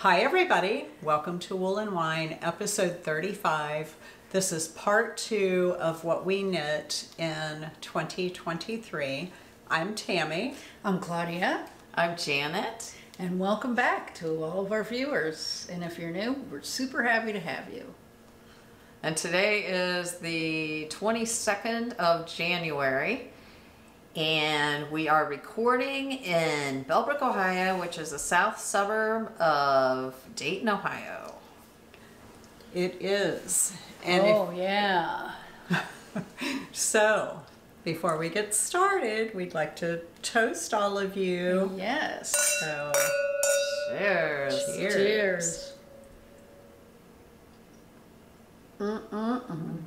Hi, everybody. Welcome to Wool and Wine, episode 35. This is part two of what we knit in 2023. I'm Tammi. I'm Claudia, I'm Janet. and welcome back to all of our viewers. And if you're new, we're super happy to have you. And today is the 22nd of January. And we are recording in Bellbrook, Ohio, which is a south suburb of Dayton, Ohio. It is. And oh, yeah. so, before we get started, we'd like to toast all of you. Yes. So, Cheers. Cheers. Cheers. Mm-mm-mm.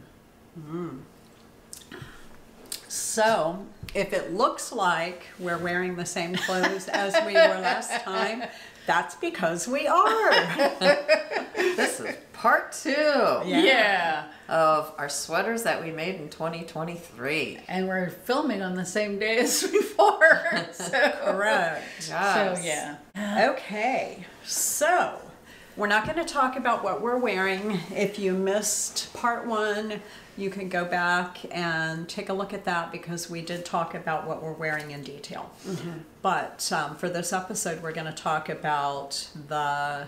Mm. so if it looks like we're wearing the same clothes as we were last time, that's because we are. This is part two Yeah. Yeah. of our sweaters that we made in 2023. And we're filming on the same day as before. so, Correct. so yeah. Okay, so we're not going to talk about what we're wearing. If you missed part one, you can go back and take a look at that because we did talk about what we're wearing in detail. But um, for this episode, we're going to talk about the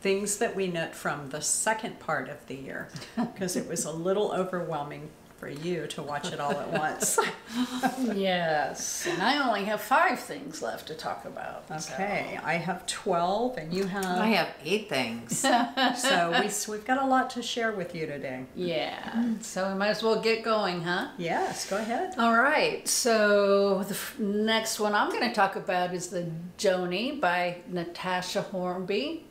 things that we knit from the second part of the year because it was a little overwhelming for you to watch it all at once. Yes. And I only have five things left to talk about. so- Okay, I have 12 and you have. I have eight things. So we, we've got a lot to share with you today. Yeah. So we might as well get going, huh? Yes, go ahead. All right, so the f- next one I'm going to talk about is the Joni by Natasha Hornby.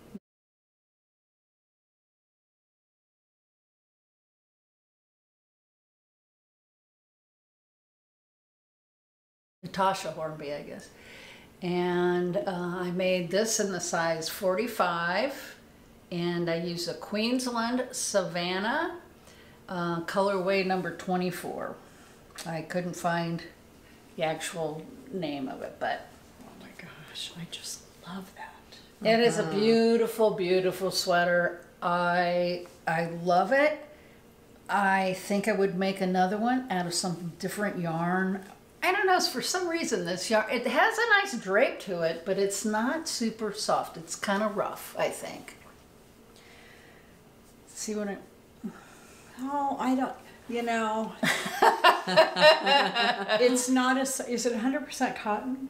Natasha Hornby, I guess. And uh, I made this in the size 45, and I used a Queensland Savannah uh, colorway number 24. I couldn't find the actual name of it, but Oh my gosh, I just love that. it is a beautiful, beautiful sweater. I I love it. I think I would make another one out of some different yarn. I don't know. For some reason, this yarn it has a nice drape to it, but it's not super soft. It's kind of rough. I think. See what it? Oh, I don't, you know. it's not a, is it 100% cotton?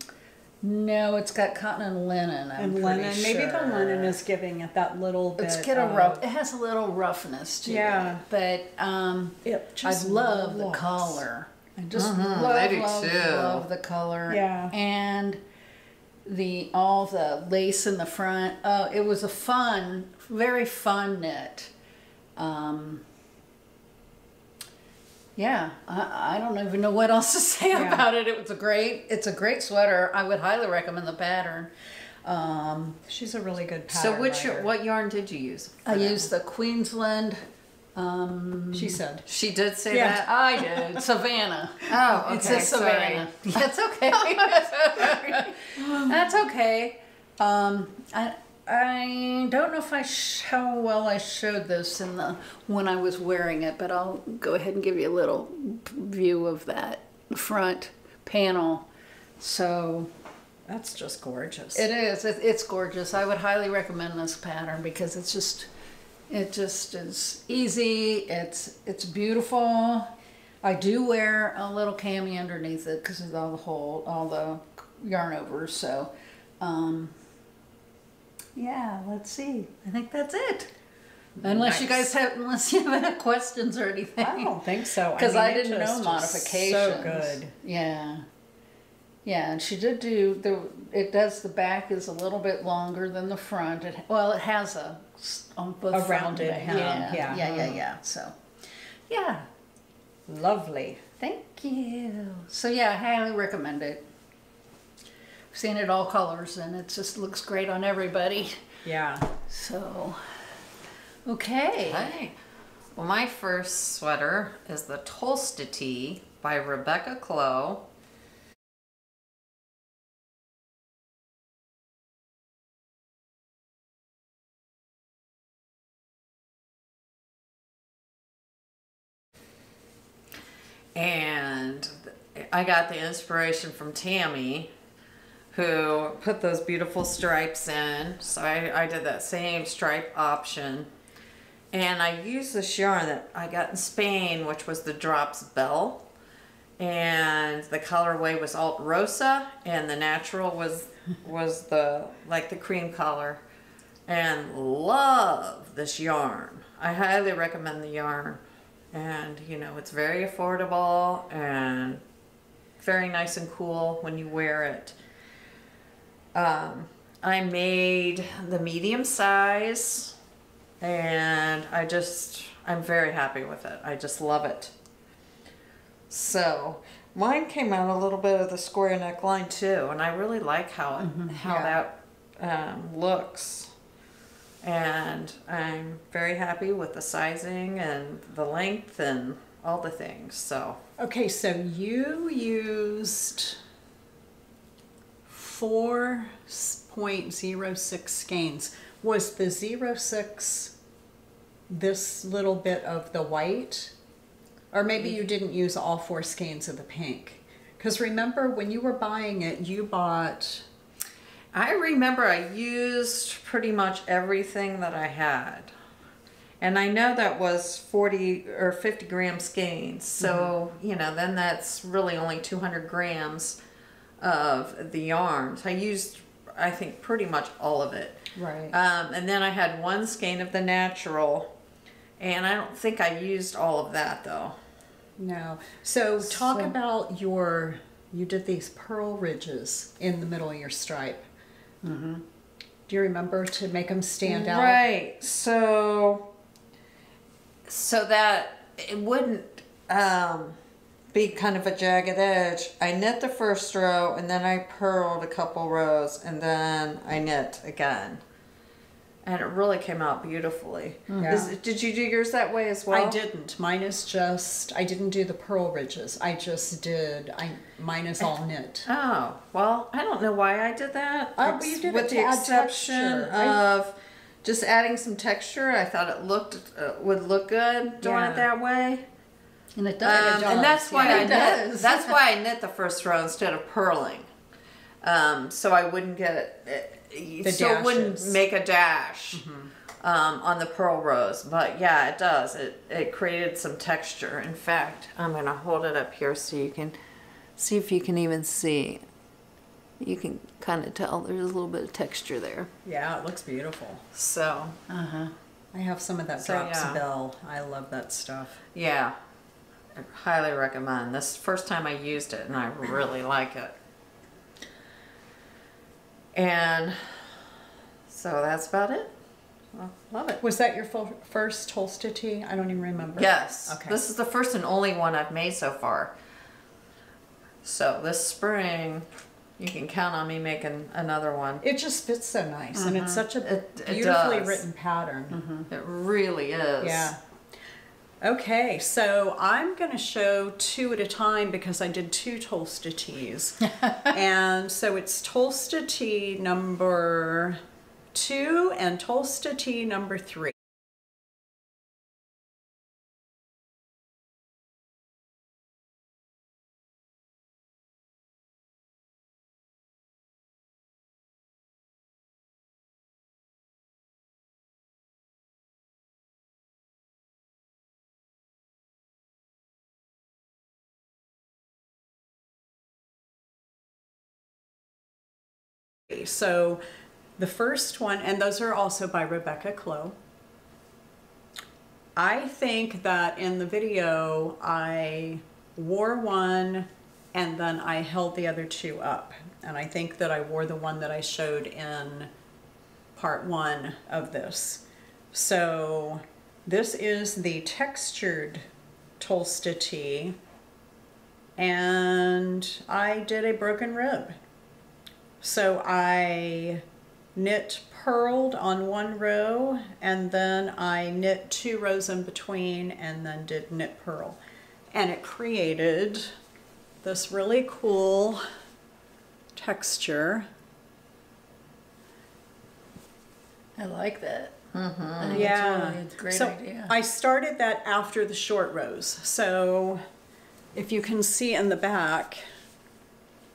No, it's got cotton and linen. I'm and linen. Maybe the linen is giving it that little bit. It's got a rough. It has a little roughness to Yeah. it. Yeah, but um, It I just love the looks- color. I just Mhm, love, I love, too. love the color. Yeah. And the all the lace in the front. Oh, it was a fun, very fun knit. Um, yeah, I, I don't even know what else to say Yeah. about it. It was a great. It's a great sweater. I would highly recommend the pattern. Um, She's a really good so which writer. what yarn did you use? I that? used the Queensland. Um, She said. She did say Yeah. that? I did Savannah. Oh, okay. It's a sorry. Savannah. That's okay. That's okay. Um, I I don't know if I sh- how well I showed this in the when I was wearing it, but I'll go ahead and give you a little view of that front panel. So That's just gorgeous. it is. It, it's gorgeous. I would highly recommend this pattern because it's just, it just is easy. It's it's beautiful. I do wear a little cami underneath it because of all the whole all the yarn over. So, um, yeah. Let's see. I think that's it. Unless you guys have, unless you have any questions or anything. I don't think so. Because mean, I, didn't know modifications. So good. Yeah. Yeah, and she did do the. It does the back is a little bit longer than the front. It well, it has a s- on both A front and rounded back. hem, Yeah, yeah. yeah, yeah, uh-huh. yeah. So, yeah. Lovely. Thank you. So yeah, I highly recommend it. I've seen it all colors, and it just looks great on everybody. Yeah. So, okay. Okay. Well, my first sweater is the Tolsta Tee by Rebecca Clow. And I got the inspiration from Tammi, who put those beautiful stripes in. So I, I did that same stripe option. And I used this yarn that I got in Spain, which was the Drops Belle. And the colorway was Alt Rosa, and the natural was was the like the cream color. And love this yarn. I highly recommend the yarn. And you know, it's very affordable and very nice and cool when you wear it. Um, I made the medium size and I just, I'm very happy with it. I just love it. So mine came out a little bit of the square neckline too, and I really like how it, how yeah. that um, looks. And I'm very happy with the sizing and the length and all the things. So Okay, so you used four point zero six skeins. Was the zero six this little bit of the white? Or maybe you didn't use all four skeins of the pink? Because remember when you were buying it, you bought I remember I used pretty much everything that I had. And I know that was 40 or 50 gram skeins. So, you know, then that's really only 200 grams of the yarns. I used, I think, pretty much all of it. Right. Um, and then I had one skein of the natural. And I don't think I used all of that though. no. So talk So- about your you did these purl ridges in the middle of your stripe. Mm-hmm. Do you remember to make them stand out? Right. So so that it wouldn't um be kind of a jagged edge. I knit the first row and then I purled a couple rows and then I knit again. And it really came out beautifully. Yeah. Is, did you do yours that way as well? I didn't. Mine is just. I didn't do the purl ridges. I just did. I mine is all knit. Oh, well, I don't know why I did that. Oh, but Ex- you did it with the exception texture. Of just adding some texture. I thought it looked uh, would look good doing Yeah. it that way. And it Um, does. and that's why yeah. I It knit. That's why I knit the first row instead of purling, um, so I wouldn't get it. The so it wouldn't. Mm-hmm. make a dash um, on the purl rows. But yeah, it does. It it created some texture. In fact, I'm gonna hold it up here so you can see if you can even see. You can kind of tell there's a little bit of texture there. Yeah, it looks beautiful. So Uh-huh. I have some of that So, drops yeah. Belle. I love that stuff. yeah, I highly recommend. This is the first time I used it, and I really like it. And so that's about it. Well, love it. Was that your full, first Tolsta Tee? I don't even remember. Yes. Okay. This is the first and only one I've made so far. So this spring, you can count on me making another one. It just fits so nice, and it's such a Mm-hmm. It- it beautifully does. written pattern. It really is. Yeah. Okay, so I'm going to show two at a time because I did two Tolsta Tees. and so it's Tolsta Tee number two and Tolsta Tee number three. So the first one, and those are also by Rebecca Clow. I think that in the video I wore one and then I held the other two up. And I think that I wore the one that I showed in part one of this. So this is the textured Tolsta Tee. And I did a broken rib. So I knit purled on one row and then I knit two rows in between and then did knit purl. And it created this really cool texture. I like that. Mm-hmm. Yeah. It's really a great so idea. I started that after the short rows. So if you can see in the back,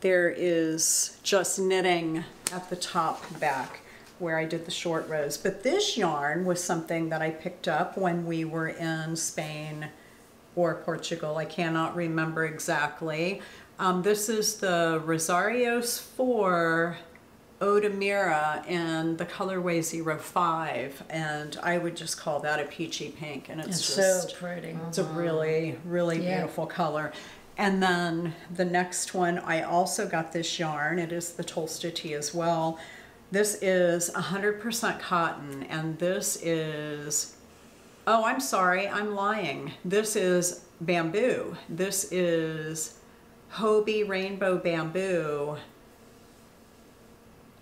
there is just knitting at the top back where I did the short rows. But this yarn was something that I picked up when we were in Spain or Portugal. I cannot remember exactly. Um, this is the Rosarios 4 Odemira in the colorway 05. And I would just call that a peachy pink. And it's, It's just so pretty. it's a really, really Yeah. beautiful color. And then the next one, I also got this yarn. It is the Tolsta Tee as well. This is 100% cotton, and this is, oh, I'm sorry, I'm lying. This is bamboo. This is Hobbii Rainbow Bamboo.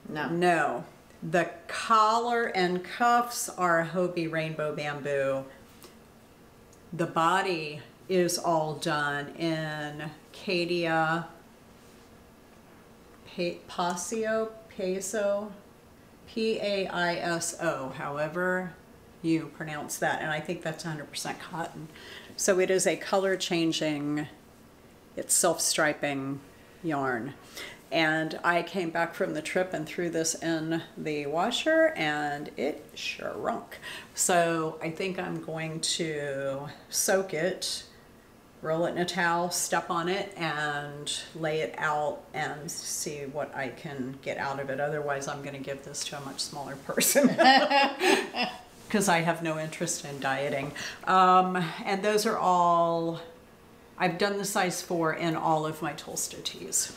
No. No. The collar and cuffs are Hobbii Rainbow Bamboo. The body is all done in Katia Pa- Pasio, Peso, P A I S O, however you pronounce that. And I think that's 100% cotton. So it is a color changing, it's self striping yarn. And I came back from the trip and threw this in the washer and it shrunk. So I think I'm going to soak it, roll it in a towel, step on it, and lay it out and see what I can get out of it. Otherwise, I'm going to give this to a much smaller person. Because I have no interest in dieting. Um, and those are all, I've done the size four in all of my Tolsta Tees.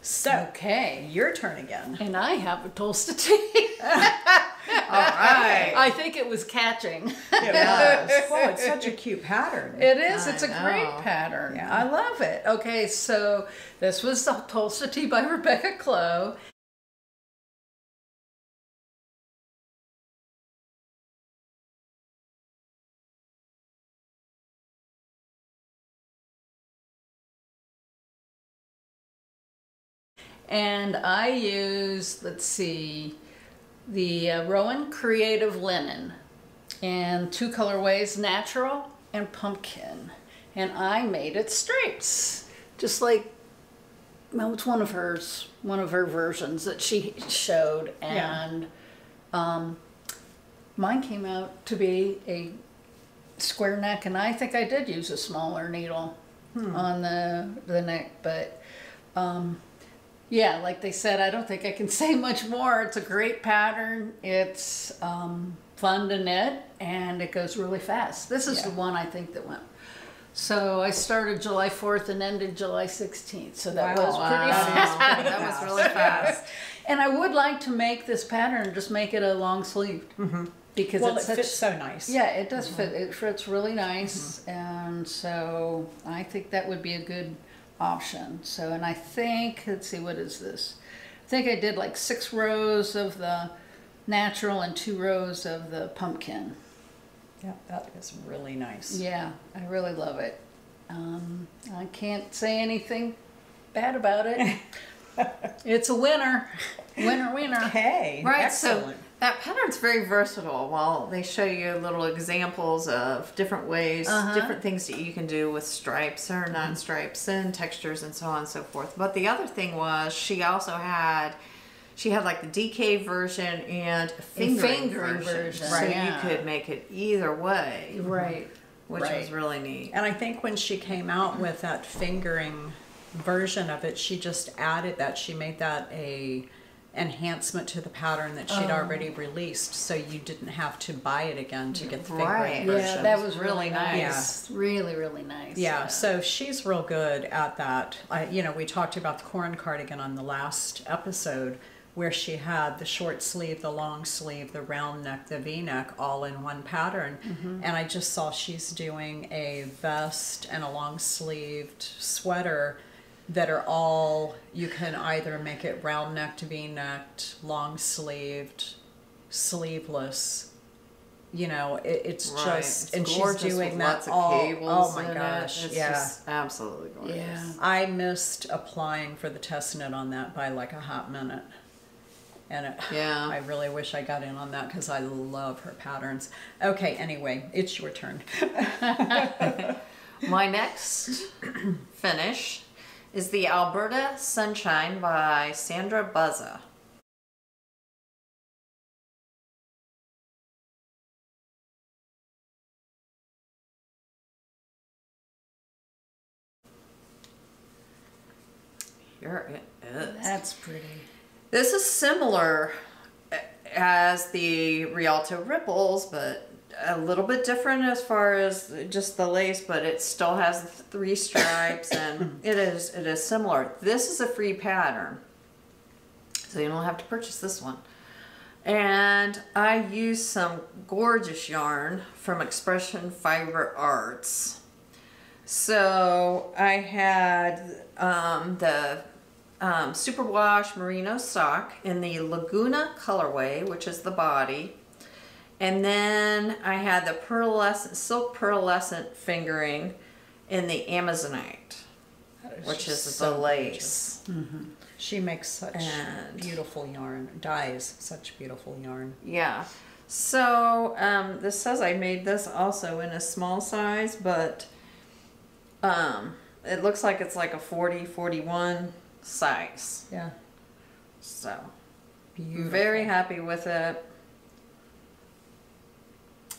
So, Okay. your turn again. And I have a Tolsta Tee. All right. I think it was catching. It was. Well, it's such a cute pattern. It is. It's It's a great pattern. Yeah. I love it. Okay, so this was the Tolsta Tee by Rebecca Clow. And I use, let's see, the uh, Rowan Creative Linen and two colorways, natural and pumpkin. And I made it stripes, just like, well, it's one of hers, one of her versions that she showed. Yeah. And um, mine came out to be a square neck, and I think I did use a smaller needle on the, the neck, but um, yeah, like they said, I don't think I can say much more. It's a great pattern. It's um, fun to knit and it goes really fast. This is Yeah. the one I think that went. So I started July 4th and ended July 16th. So that Wow. was Wow. pretty fast. that was really fast. And I would like to make this pattern, just make it a long sleeved. Mm-hmm. Because well, it such, fits so nice. yeah, it does mm-hmm. fit. It fits really mm-hmm. nice, and so I think that would be a good option. So, and I think let's see, what is this? I think I did like six rows of the natural and two rows of the pumpkin. Yeah, that is really nice. Yeah, I really love it. Um, I can't say anything bad about it. it's a winner, winner, winner. Okay. Right, Excellent. so that pattern's very versatile. While they show you little examples of different ways, Uh-huh. different things that you can do with stripes or Mm-hmm. non-stripes and textures and so on and so forth. But the other thing was she also had she had like the DK version and a fingering, fingering version. version, So yeah. you could make it either way, Right. which right. was really neat. And I think when she came out with that fingering version of it, she just added that. She made that a enhancement to the pattern that she'd Oh. already released, so you didn't have to buy it again to get the fingering Right. version. Yeah, that was really Really nice. Really, really nice. Yeah, so she's real good at that. I, you know, we talked about the Corran cardigan on the last episode where she had the short sleeve, the long sleeve, the round neck, the V neck all in one pattern. Mm-hmm. And I just saw she's doing a vest and a long sleeved sweater that are all, you can either make it round necked, V necked, long sleeved, sleeveless. You know, it, it's Right. just, It's and she's doing with that lots of all. cables oh my in it. gosh, It's yeah. just absolutely gorgeous. Yeah. I missed applying for the test knit on that by like a hot minute. And it, Yeah. I really wish I got in on that because I love her patterns. Okay, anyway, it's your turn. My next finish is the Alberta Sunshine by Sandra Buzza. Here it is. That's pretty. This is similar as the Rialto Ripples, but a little bit different as far as just the lace, but it still has three stripes and it is it is similar. This is a free pattern. So you don't have to purchase this one. And I used some gorgeous yarn from Expression Fiber Arts. So I had um, the um, Superwash Merino sock in the Laguna colorway, which is the body. And then I had the pearlescent, silk pearlescent fingering in the Amazonite, which is the lace. She makes such And- beautiful yarn, dyes such beautiful yarn. Yeah. So um, this says I made this also in a small size, but um, it looks like it's like a 40, 41 size. Yeah, So beautiful. very happy with it.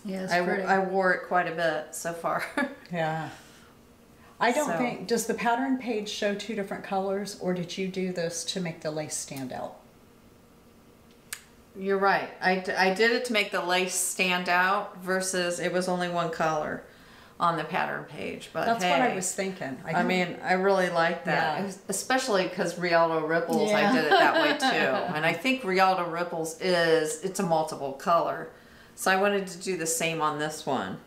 Yeah, I, pretty. I wore it quite a bit so far. Yeah. I don't So- think, does the pattern page show two different colors or did you do this to make the lace stand out? You're right. I, I did it to make the lace stand out versus it was only one color on the pattern page. But That's what I was thinking. I, didn't- mean, I really like that, Yeah. especially because Rialto Ripples. Yeah. I did it that way too, and I think Rialto Ripples is it's a multiple color, so I wanted to do the same on this one.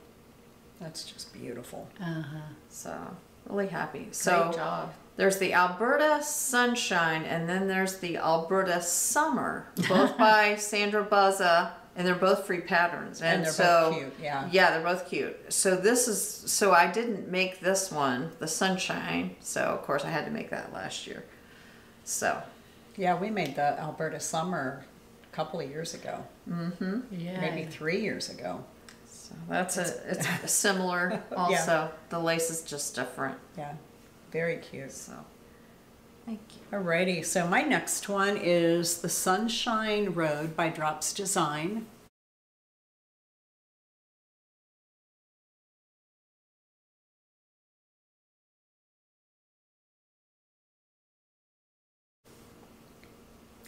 that's just beautiful. uh-huh. So really happy. So Great job. there's the Alberta Sunshine, and then there's the Alberta Summer, both by Sandra Buzza, and they're both free patterns. And, And they're so, both cute, yeah. Yeah, they're both cute. So this is so I didn't make this one, the Sunshine. So of course I had to make that last year. So Yeah, we made the Alberta Summer couple of years ago, mm-hmm. Yeah. maybe three years ago. so that's a it's similar. Also, the lace is just different. Yeah, very cute. So thank you. Alrighty, so my next one is the Sunshine Road by Drops Design.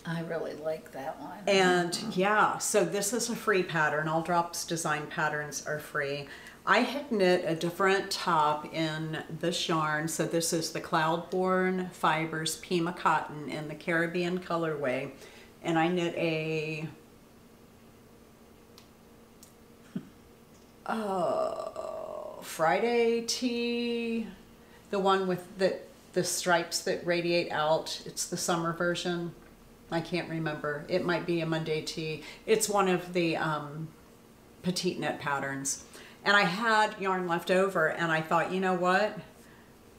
I really like that one. And yeah, so this is a free pattern. All Drops Design patterns are free. I had knit a different top in this yarn. So this is the Cloudborn Fibers Pima Cotton in the Caribbean colorway. And I knit a uh, Friday tee, the one with the, the stripes that radiate out. It's the summer version. I can't remember. It might be a Monday tee. It's one of the um, petite knit patterns. And I had yarn left over, and I thought, you know what?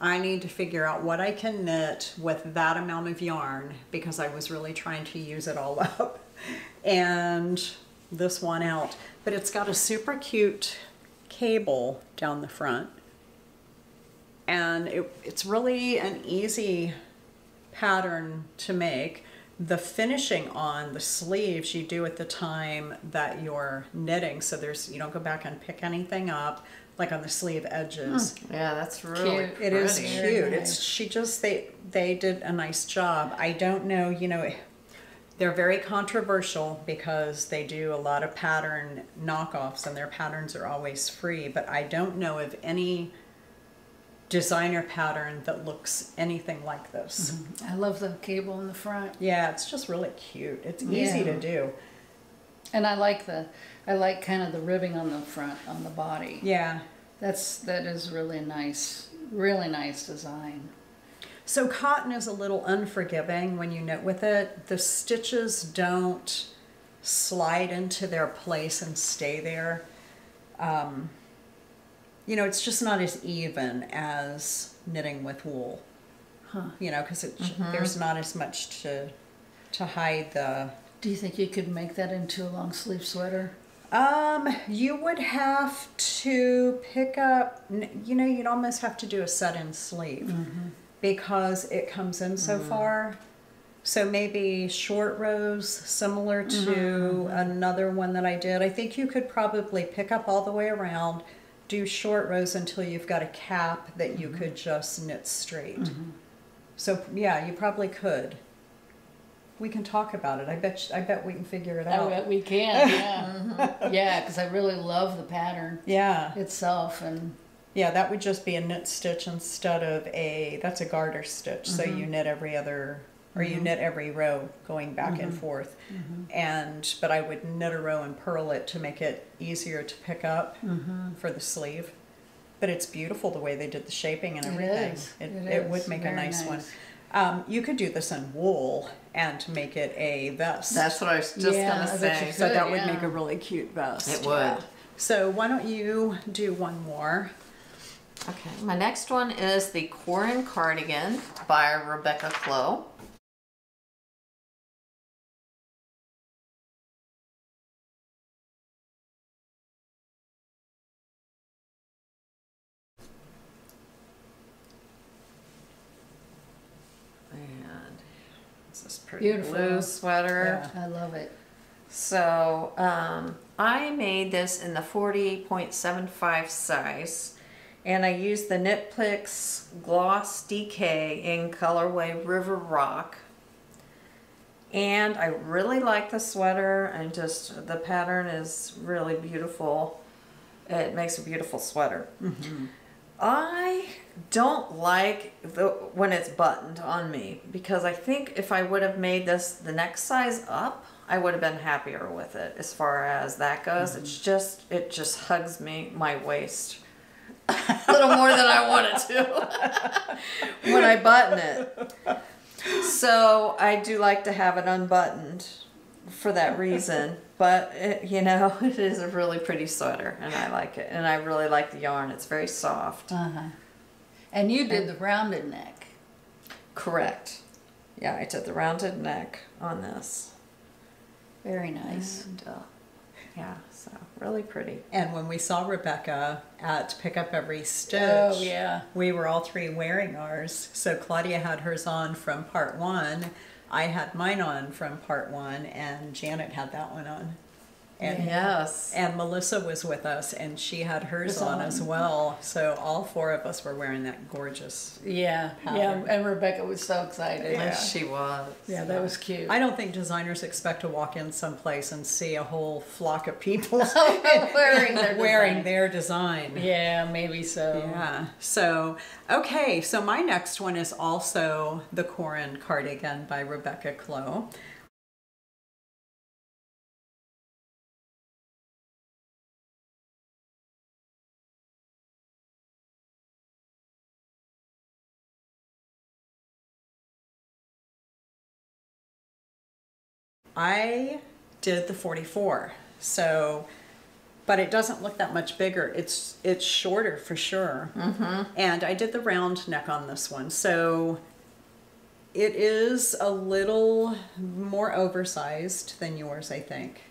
I need to figure out what I can knit with that amount of yarn because I was really trying to use it all up. And this one out. But it's got a super cute cable down the front. And it, it's really an easy pattern to make. The finishing on the sleeves you do at the time that you're knitting, so there's you don't go back and pick anything up like on the sleeve edges. Hmm. Yeah, that's really Cute. It is pretty. Very cute. nice. It's she just they they did a nice job. I don't know, you know, they're very controversial because they do a lot of pattern knockoffs and their patterns are always free, but I don't know of any designer pattern that looks anything like this. I love the cable in the front. Yeah, it's just really cute. It's easy Yeah. to do. And I like the I like kind of the ribbing on the front on the body. Yeah. That's that is really nice. Really nice design. So cotton is a little unforgiving when you knit with it. The stitches don't slide into their place and stay there. Um, you know, it's just not as even as knitting with wool. Huh. You know, because mm-hmm. there's not as much to to hide the. Do you think you could make that into a long sleeve sweater? Um, you would have to pick up, you know, you'd almost have to do a set in sleeve mm-hmm. because it comes in so mm-hmm. far. So maybe short rows, similar to another one that I did. I think you could probably pick up all the way around, do short rows until you've got a cap that you mm-hmm. could just knit straight. Mm-hmm. So yeah, you probably could. We can talk about it. I bet. I bet we can figure it out. I bet we can, yeah. Mm-hmm. Yeah, because I really love the pattern Yeah. itself and Yeah, that would just be a knit stitch instead of a, that's a garter stitch. So you Mm-hmm. knit every other, or you knit every row going back and Mm-hmm. forth. And, but I would knit a row and purl it to make it easier to pick up Mm-hmm. for the sleeve. But it's beautiful the way they did the shaping and everything. is. It, It it would is. make a Very nice, one. Um, you could do this in wool and make it a vest. That's what I was just Yeah, gonna I bet you say. so Good, that would make a really cute vest. It yeah. would. So why don't you do one more? Okay, my next one is the Corran Cardigan by Rebecca Clow. This pretty Beautiful. blue sweater. Yeah. I love it. So um, I made this in the 40.75 size and I used the Knitpicks Gloss DK in colorway River Rock. And I really like the sweater and just the pattern is really beautiful. It makes a beautiful sweater. I don't like the when it's buttoned on me because I think if I would have made this the next size up, I would have been happier with it as far as that goes. Mm-hmm. It's just it just hugs me my waist a little more than I wanted to when I button it. So I do like to have it unbuttoned for that reason. But it, you know, it is a really pretty sweater, and I like it. And I really like the yarn; it's very soft. Uh-huh. And you did the rounded neck. Correct. Yeah, I did the rounded neck on this. Very nice. And, uh, yeah, so really pretty. And when we saw Rebecca at Pick Up Every Stitch, Oh, yeah. we were all three wearing ours. So Claudia had hers on from part one, I had mine on from part one, and Janet had that one on. And, Yes. and Melissa was with us, and she had hers Was on on. as well. So all four of us were wearing that gorgeous. Yeah, yeah, and Rebecca was so excited. Yeah. She was. Yeah, that was cute. I don't think designers expect to walk in someplace and see a whole flock of people Wearing their wearing design. their design. Yeah, maybe so. Yeah. So, okay. So my next one is also the Corran cardigan by Rebecca Clow. I did the 44. So, but it doesn't look that much bigger. It's it's shorter for sure. Mm-hmm. And I did the round neck on this one. So it is a little more oversized than yours, I think.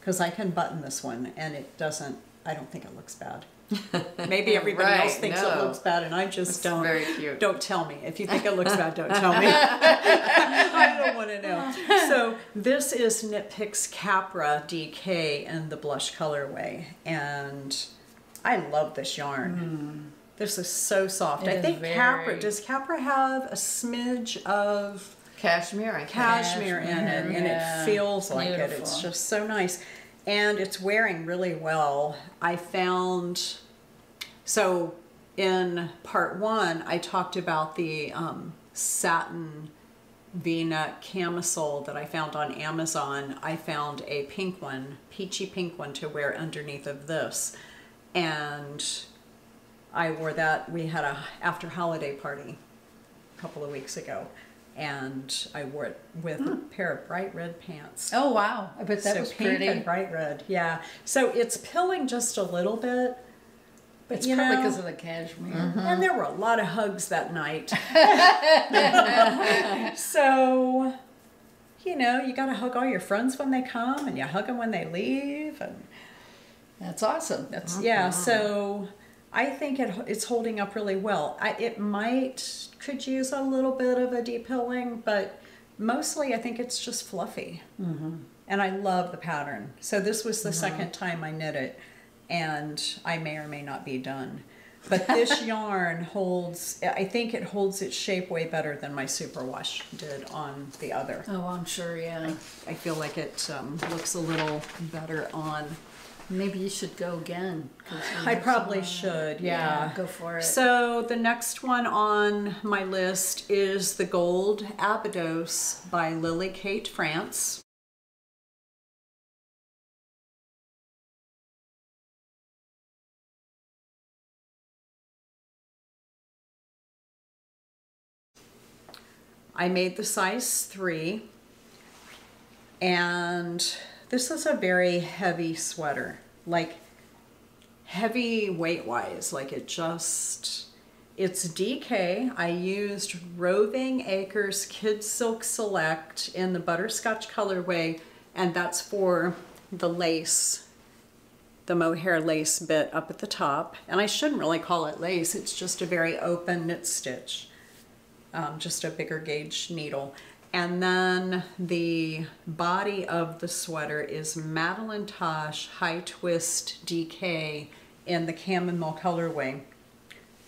Because I can button this one and it doesn't, I don't think it looks bad. Maybe everybody else thinks no. it looks bad and I just It's don't. very cute. Don't tell me. If you think it looks bad, don't tell me. I don't want to know. So this is Knit Picks Capra DK in the blush colorway. And I love this yarn. Hmm. This is so soft. It I think Capra, very- does Capra have a smidge of Cashmere, I think. cashmere in it Cashmere, and yeah. it feels like it. It's just so nice. And it's wearing really well. I found so in part one, I talked about the um, satin V-neck camisole that I found on Amazon. I found a pink one, peachy pink one to wear underneath of this. And I wore that. We had a after holiday party a couple of weeks ago, and I wore it with a hmm. pair of bright red pants. Oh wow, I bet that so was pink pretty. and bright red, yeah. So it's pilling just a little bit, But It's you probably because of the cashmere. Mm-hmm. and there were a lot of hugs that night. so, you know, you got to hug all your friends when they come, and you hug them when they leave, and That's awesome. That's yeah. So I think it it's holding up really well. I, it might could use a little bit of a deep pilling, but mostly I think it's just fluffy. Mm-hmm. And I love the pattern. So this was the second time I knit it, and I may or may not be done. But this yarn holds. I think it holds its shape way better than my superwash did on the other. Oh, I'm sure, yeah. I feel like it um, looks a little better on Maybe you should go again. I probably should, yeah. Go for it. So the next one on my list is the Gold Abydos by Lily Kate France. I made the size three, and this is a very heavy sweater, like heavy weight wise. Like it just, it's DK. I used Roving Acres Kid Silk Select in the butterscotch colorway, and that's for the lace, the mohair lace bit up at the top. And I shouldn't really call it lace, it's just a very open knit stitch um, just a bigger gauge needle. And then the body of the sweater is Madeline Tosh High Twist DK in the chamomile colorway.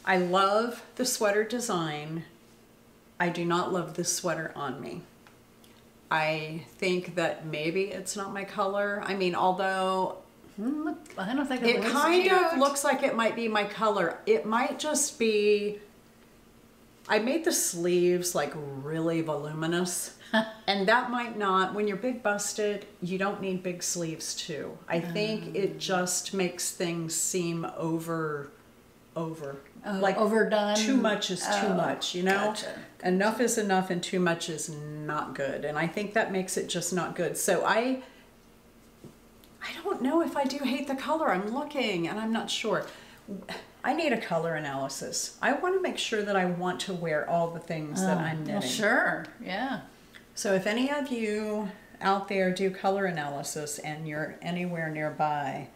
I love the sweater design. I do not love this sweater on me. I think that maybe it's not my color. I mean, although Hmm, I don't think it looks kind of looks like it might be my color. It might just be. I made the sleeves like really voluminous, and that might not. When you're big busted, you don't need big sleeves too. I think mm. it just makes things seem over, over. Oh, like overdone? Too much is too Oh, much. You know, gotcha. enough is enough, and too much is not good. And I think that makes it just not good. So I. I don't know if I do hate the color. I'm looking and I'm not sure. I need a color analysis. I want to make sure that I want to wear all the things that oh, I'm knitting. Oh, Well, sure, yeah. So if any of you out there do color analysis and you're anywhere nearby,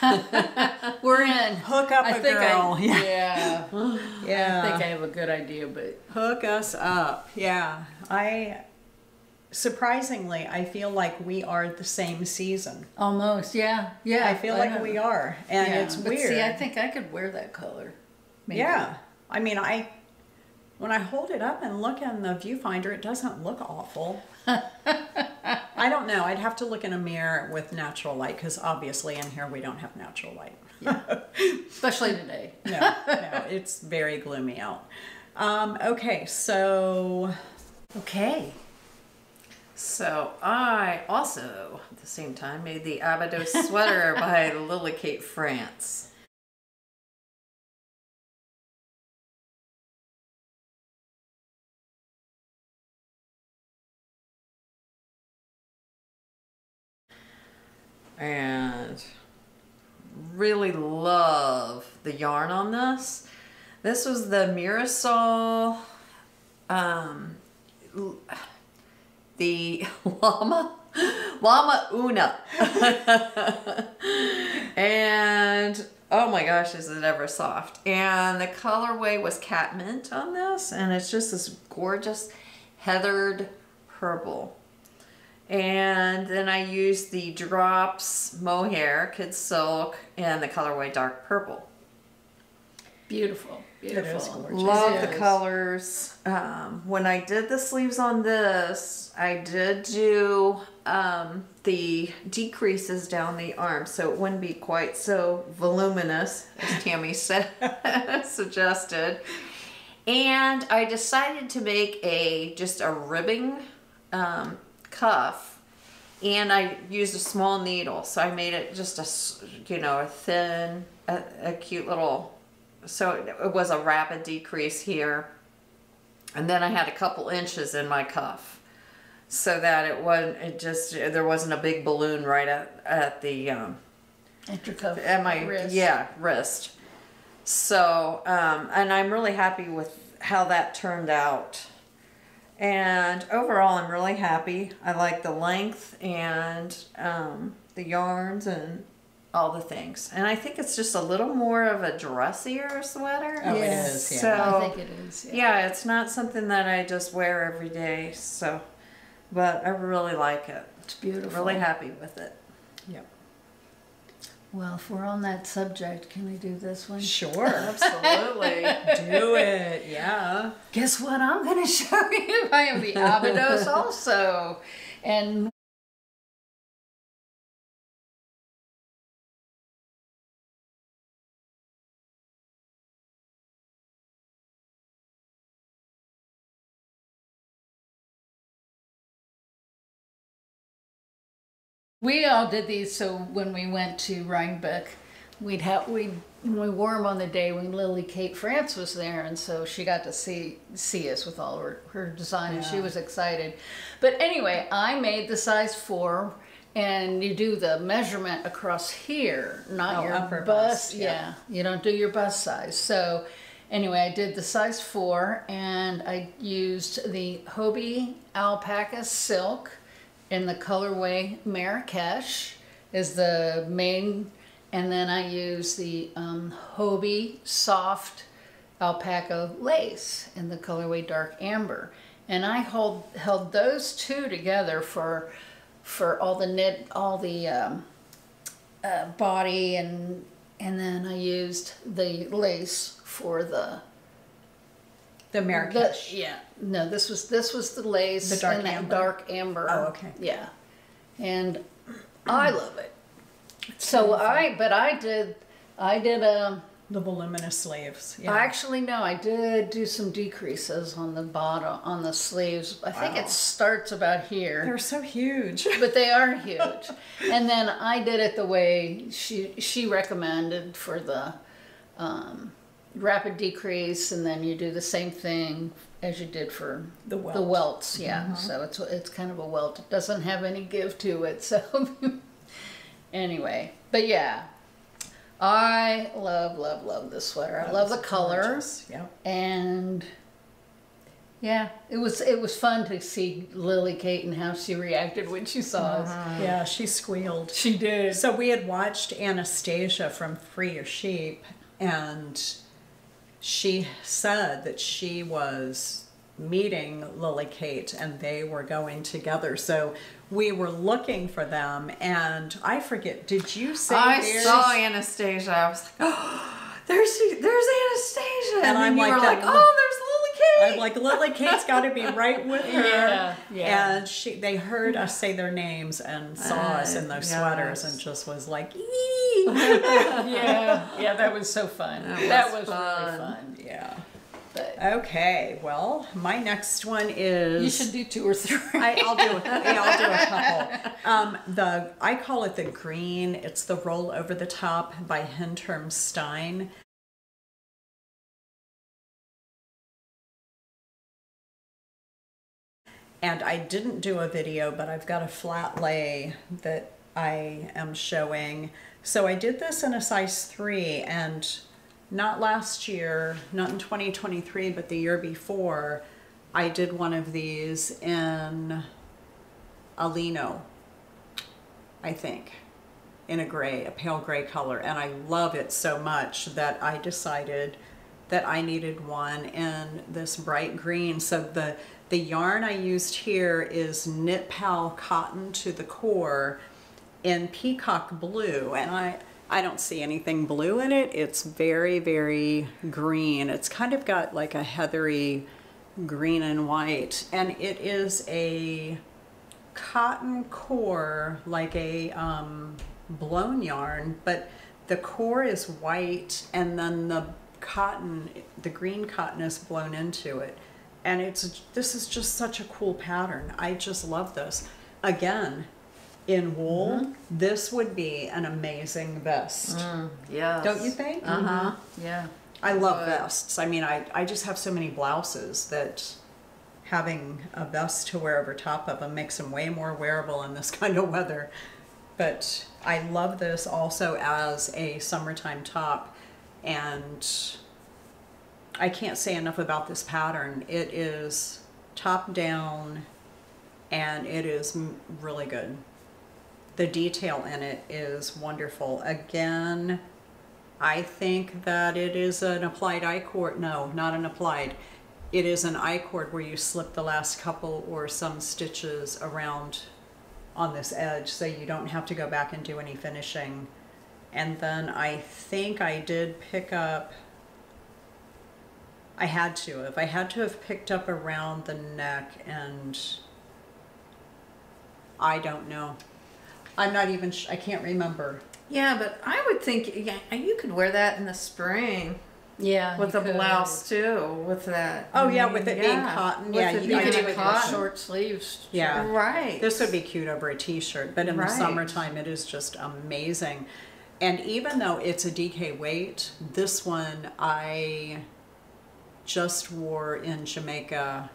We're in. hook up I a girl. I, yeah. yeah. I think I have a good idea, but Hook us up. Yeah. I surprisingly I feel like we are the same season. almost, yeah, yeah. I feel like we are. And Yeah, it's but weird. See, I think I could wear that color. Maybe. Yeah. I mean, I when I hold it up and look in the viewfinder, it doesn't look awful. I don't know. I'd have to look in a mirror with natural light because obviously in here we don't have natural light. yeah. especially today. No, no, it's very gloomy out. Um, okay, so Okay. So I also, at the same time, made the Abydos sweater by Lily Kate France. And really love the yarn on this. This was the Mirasol um, the llama llama una. And oh my gosh is it ever soft. And the colorway was cat mint on this and it's just this gorgeous heathered purple. And then I used the drops mohair kid silk and the colorway dark purple. Beautiful. Beautiful. is gorgeous. Love It the is. colors. Um, when I did the sleeves on this, I did do um, the decreases down the arm so it wouldn't be quite so voluminous, as Tammi said, suggested. And I decided to make a just a ribbing um, cuff, and I used a small needle. So I made it just a, you know a thin, a, a cute little so it, was a rapid decrease here and then i had a couple inches in my cuff so that it wasn't it just there wasn't a big balloon right at, at the um At your cuff. at my wrist. yeah wrist so um and i'm really happy with how that turned out and overall i'm really happy i like the length and um the yarns and all the things. And I think it's just a little more of a dressier sweater. Oh, it Yes. is, So yeah. I think it is. Yeah. yeah, it's not something that I just wear every day. So, but I really like it. It's beautiful. Really happy with it. Yep. Well, if we're on that subject, can we do this one? Sure. Absolutely. Do it. Yeah. Guess what? I'm going to show you. I am the Abydos also. And we all did these so when we went to Rhinebeck, we'd have we we wore them on the day when Lily Kate France was there, and so she got to see see us with all her her design, and she was excited. But anyway, I made the size four, and you do the measurement across here, not Oh, your upper bust. bust, yeah. yeah. you don't do your bust size. So anyway, I did the size four, and I used the Hobbii alpaca silk in the colorway Marrakesh is the main, and then I use the um, Hobbii soft alpaca lace in the colorway dark amber, and I hold held those two together for for all the knit, all the um, uh, body, and and then I used the lace for the The the, Marrakesh. yeah, no, this was this was the lace, The dark and that amber? dark amber. Oh, okay. Yeah, and I love it. So I, but I did, I did um. The voluminous sleeves. Yeah. Actually, no, I did do some decreases on the bottom on the sleeves. I think Wow. it starts about here They're so huge. but they are huge. and then I did it the way she she recommended for the um, rapid decrease, and then you do the same thing as you did for The The welt. Mm-hmm. welts, yeah. So it's it's kind of a welt. It doesn't have any give to it. So anyway, but yeah. I love, love, love this sweater. I That love the color gorgeous. Yep. and yeah, it was it was fun to see Lily Kate and how she reacted when she saw us. Yeah, she squealed. She did. So we had watched Anastasia from Free Your Sheep, and she said that she was meeting Lily Kate and they were going together. So we were looking for them, and I forget, did you say I saw Anastasia. I was like, oh, there's there's Anastasia. And And, I'm like like, oh, there's Kate. I'm like Lily Kate's got to be right with her. Yeah, yeah. And she, they heard us say their names and saw us in those Uh, sweaters and just was like, "Ee." yeah, yeah, that was so fun. That That was was, really fun. fun. yeah. But Okay, well, my next one is. you should do two or three. I, I'll do. A, yeah, I'll do a couple. Um, the I call it the green. It's the roll over the top by Hinterm Stein. And I didn't do a video, but I've got a flat lay that I am showing. So I did this in a size three, and not last year, not in 2023, but the year before, I did one of these in a lino, I think, in a gray, a pale gray color. And I love it so much that I decided that I needed one in this bright green. So the, the yarn I used here is Knit Pal cotton to the core in peacock blue and I I don't see anything blue in it. It's very very green. It's kind of got like a heathery green and white and it is a cotton core like a um, blown yarn but the core is white and then the cotton the green cotton is blown into it. And it's this is just such a cool pattern. I just love this. Again in wool mm-hmm. this would be an amazing vest. Mm, yes. don't you think? Uh huh. yeah. i love vests. I mean I, I just have so many blouses that having a vest to wear over top of them makes them way more wearable in this kind of weather. But i love this also as a summertime top and i can't say enough about this pattern it is top down and it is really good the detail in it is wonderful. Again, I think that it is an applied I-cord. No, not an applied. It is an I-cord where you slip the last couple or some stitches around on this edge so you don't have to go back and do any finishing. And then I think I did pick up, I had to have, I had to have picked up around the neck and I don't know. I'm not even, sh- I can't remember. Yeah, but I would think yeah, you could wear that in the spring Yeah. with a could. blouse too. With that. Oh, I yeah, with it mm, being cotton. With Yeah, it you- being I do Even it a cotton. short sleeves. Yeah. Right. This would be cute over a t-shirt, but in Right. the summertime it is just amazing. And even though it's a DK weight, this one I just wore in Jamaica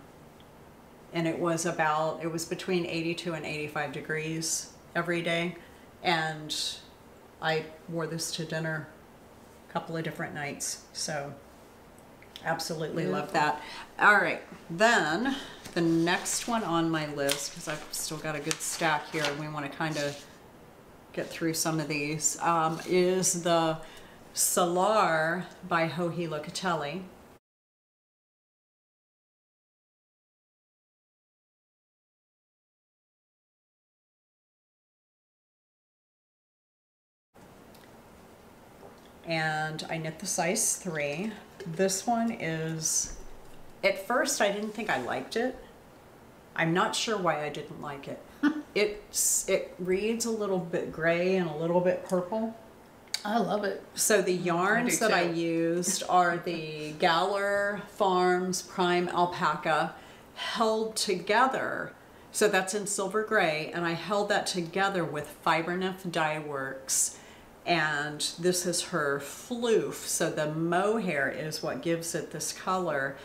and it was about it was between 82 and 85 degrees every day and I wore this to dinner a couple of different nights. So absolutely love that. All right, then the next one on my list, because I've still got a good stack here, and we want to kind of get through some of these, um, is the Solare by Joji Locatelli. and I knit the size three. This one is, at first I didn't think I liked it. I'm not sure why I didn't like it. It's it reads a little bit gray and a little bit purple. I love it. So the yarns do that I used are the Galler Farms Prime Alpaca held together. So that's in silver gray, and I held that together with Fibernymph Dye Works. And this is her floof. So the mohair is what gives it this color.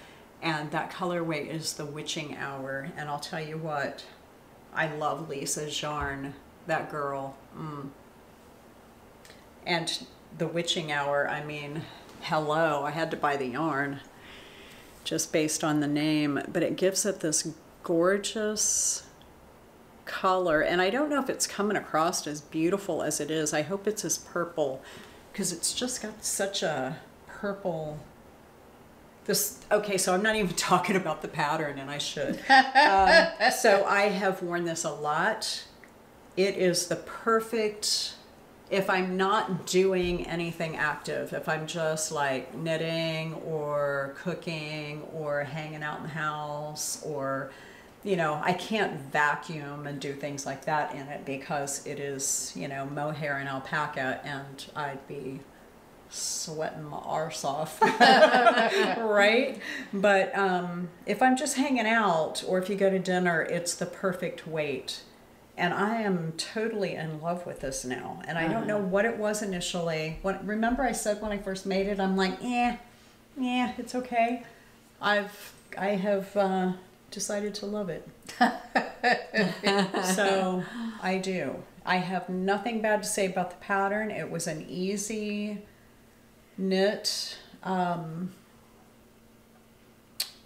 And that colorway is the witching hour. And I'll tell you what, I love Lisa Jarn, that girl. Mm. And the witching hour, I mean, hello, I had to buy the yarn just based on the name, but it gives it this gorgeous color. And I don't know if it's coming across as beautiful as it is. I hope it's as purple because it's just got such a purple. This okay, so I'm not even talking about the pattern, and I should. um, so I have worn this a lot. It is the perfect if I'm not doing anything active, if I'm just like knitting or cooking or hanging out in the house or, you know, I can't vacuum and do things like that in it because it is, you know, mohair and alpaca and I'd be sweating my arse off. right? But um, if I'm just hanging out or if you go to dinner, it's the perfect weight. And I am totally in love with this now. And I don't know what it was initially. When, remember I said when I first made it, I'm like, eh, yeah, it's okay. I've, I have uh, decided to love it. so I do. I have nothing bad to say about the pattern. It was an easy knit. Um,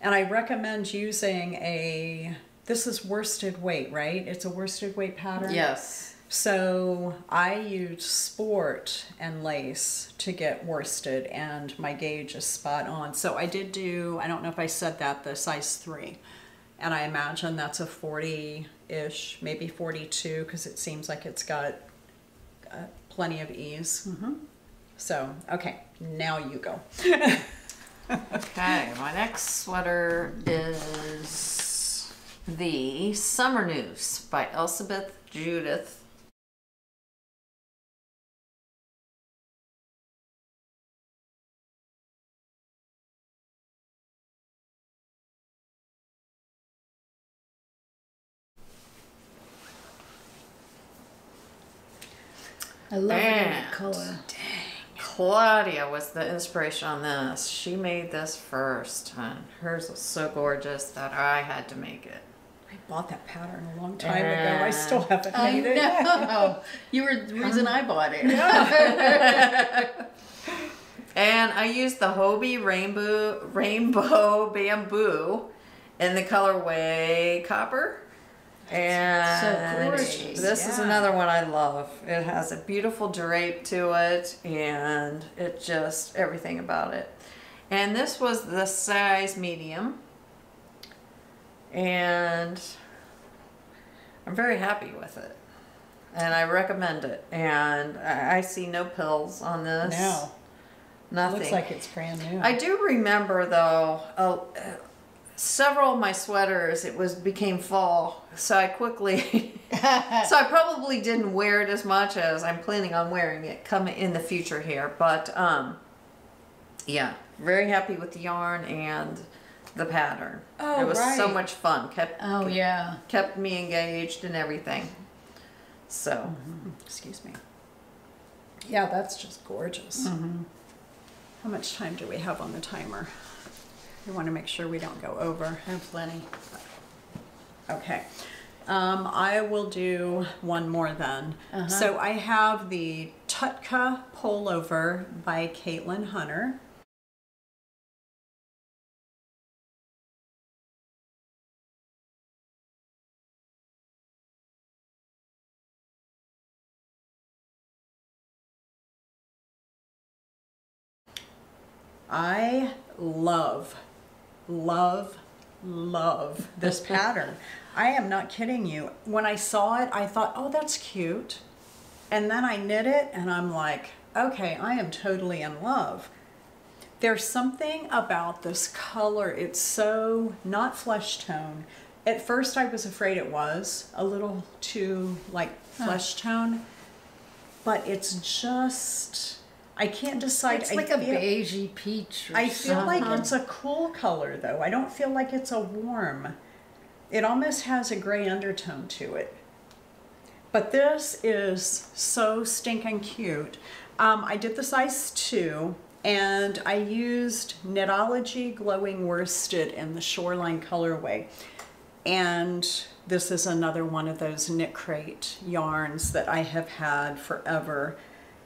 and I recommend using a, this is worsted weight, right? It's a worsted weight pattern. Yes. So I use sport and lace to get worsted, and my gauge is spot on. So I did do, I don't know if I said that, the size three. And I imagine that's a 40 ish, maybe 42, because it seems like it's got uh, plenty of ease. So, okay, now you go. Okay, my next sweater is the Summer News by Elizabeth Judith. I love it in that color. Claudia was the inspiration on this. She made this first, and hers was so gorgeous that I had to make it. I bought that pattern a long time ago. I still haven't I made it. know. you were the reason I bought it. And I used the Hobbii Rainbow Rainbow Bamboo in the colorway copper. And gorgeous, this is another one I love. It has a beautiful drape to it and it just everything about it. And this was the size medium. And I'm very happy with it. And I recommend it. And I I see no pills on this. No, Nothing. looks like it's brand new. I do remember though, uh, several of my sweaters it was became fall, so I quickly, so I probably didn't wear it as much as I'm planning on wearing it coming in the future here. But um, yeah, very happy with the yarn and the pattern. Oh, it was so much fun. Kept Oh yeah. kept me engaged and everything. So Excuse me. Yeah, that's just gorgeous. How much time do we have on the timer? We want to make sure we don't go over. I have plenty. Okay. Um, I will do one more then. Uh-huh. So I have the Tutka Pullover by Caitlin Hunter. I love, love, love this pattern. I am not kidding you. When I saw it, I thought, oh, that's cute. And then I knit it and I'm like, okay, I am totally in love. There's something about this color. It's so not flesh tone. At first, I was afraid it was a little too like flesh tone, but it's just, I can't decide. It's I like a feel- beigey peach. Or I feel like it's a cool color though. I don't feel like it's a warm. It almost has a gray undertone to it. But this is so stinking cute. Um, I did the size two and I used Knitology Glowing Worsted in the Shoreline colorway. And this is another one of those knit crate yarns that I have had forever.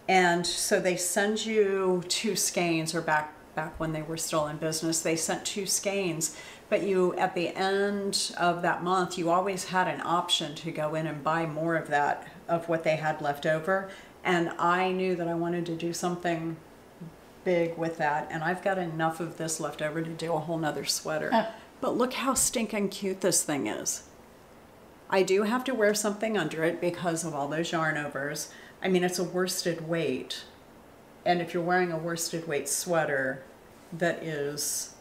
And so they send you two skeins, or back back when they were still in business, they sent two skeins. But you, at the end of that month, you always had an option to go in and buy more of that, of what they had left over. And I knew that I wanted to do something big with that. And I've got enough of this left over to do a whole nother sweater. Huh. But look how stinking cute this thing is. I do have to wear something under it because of all those yarn overs. I mean, it's a worsted weight. And if you're wearing a worsted weight sweater that is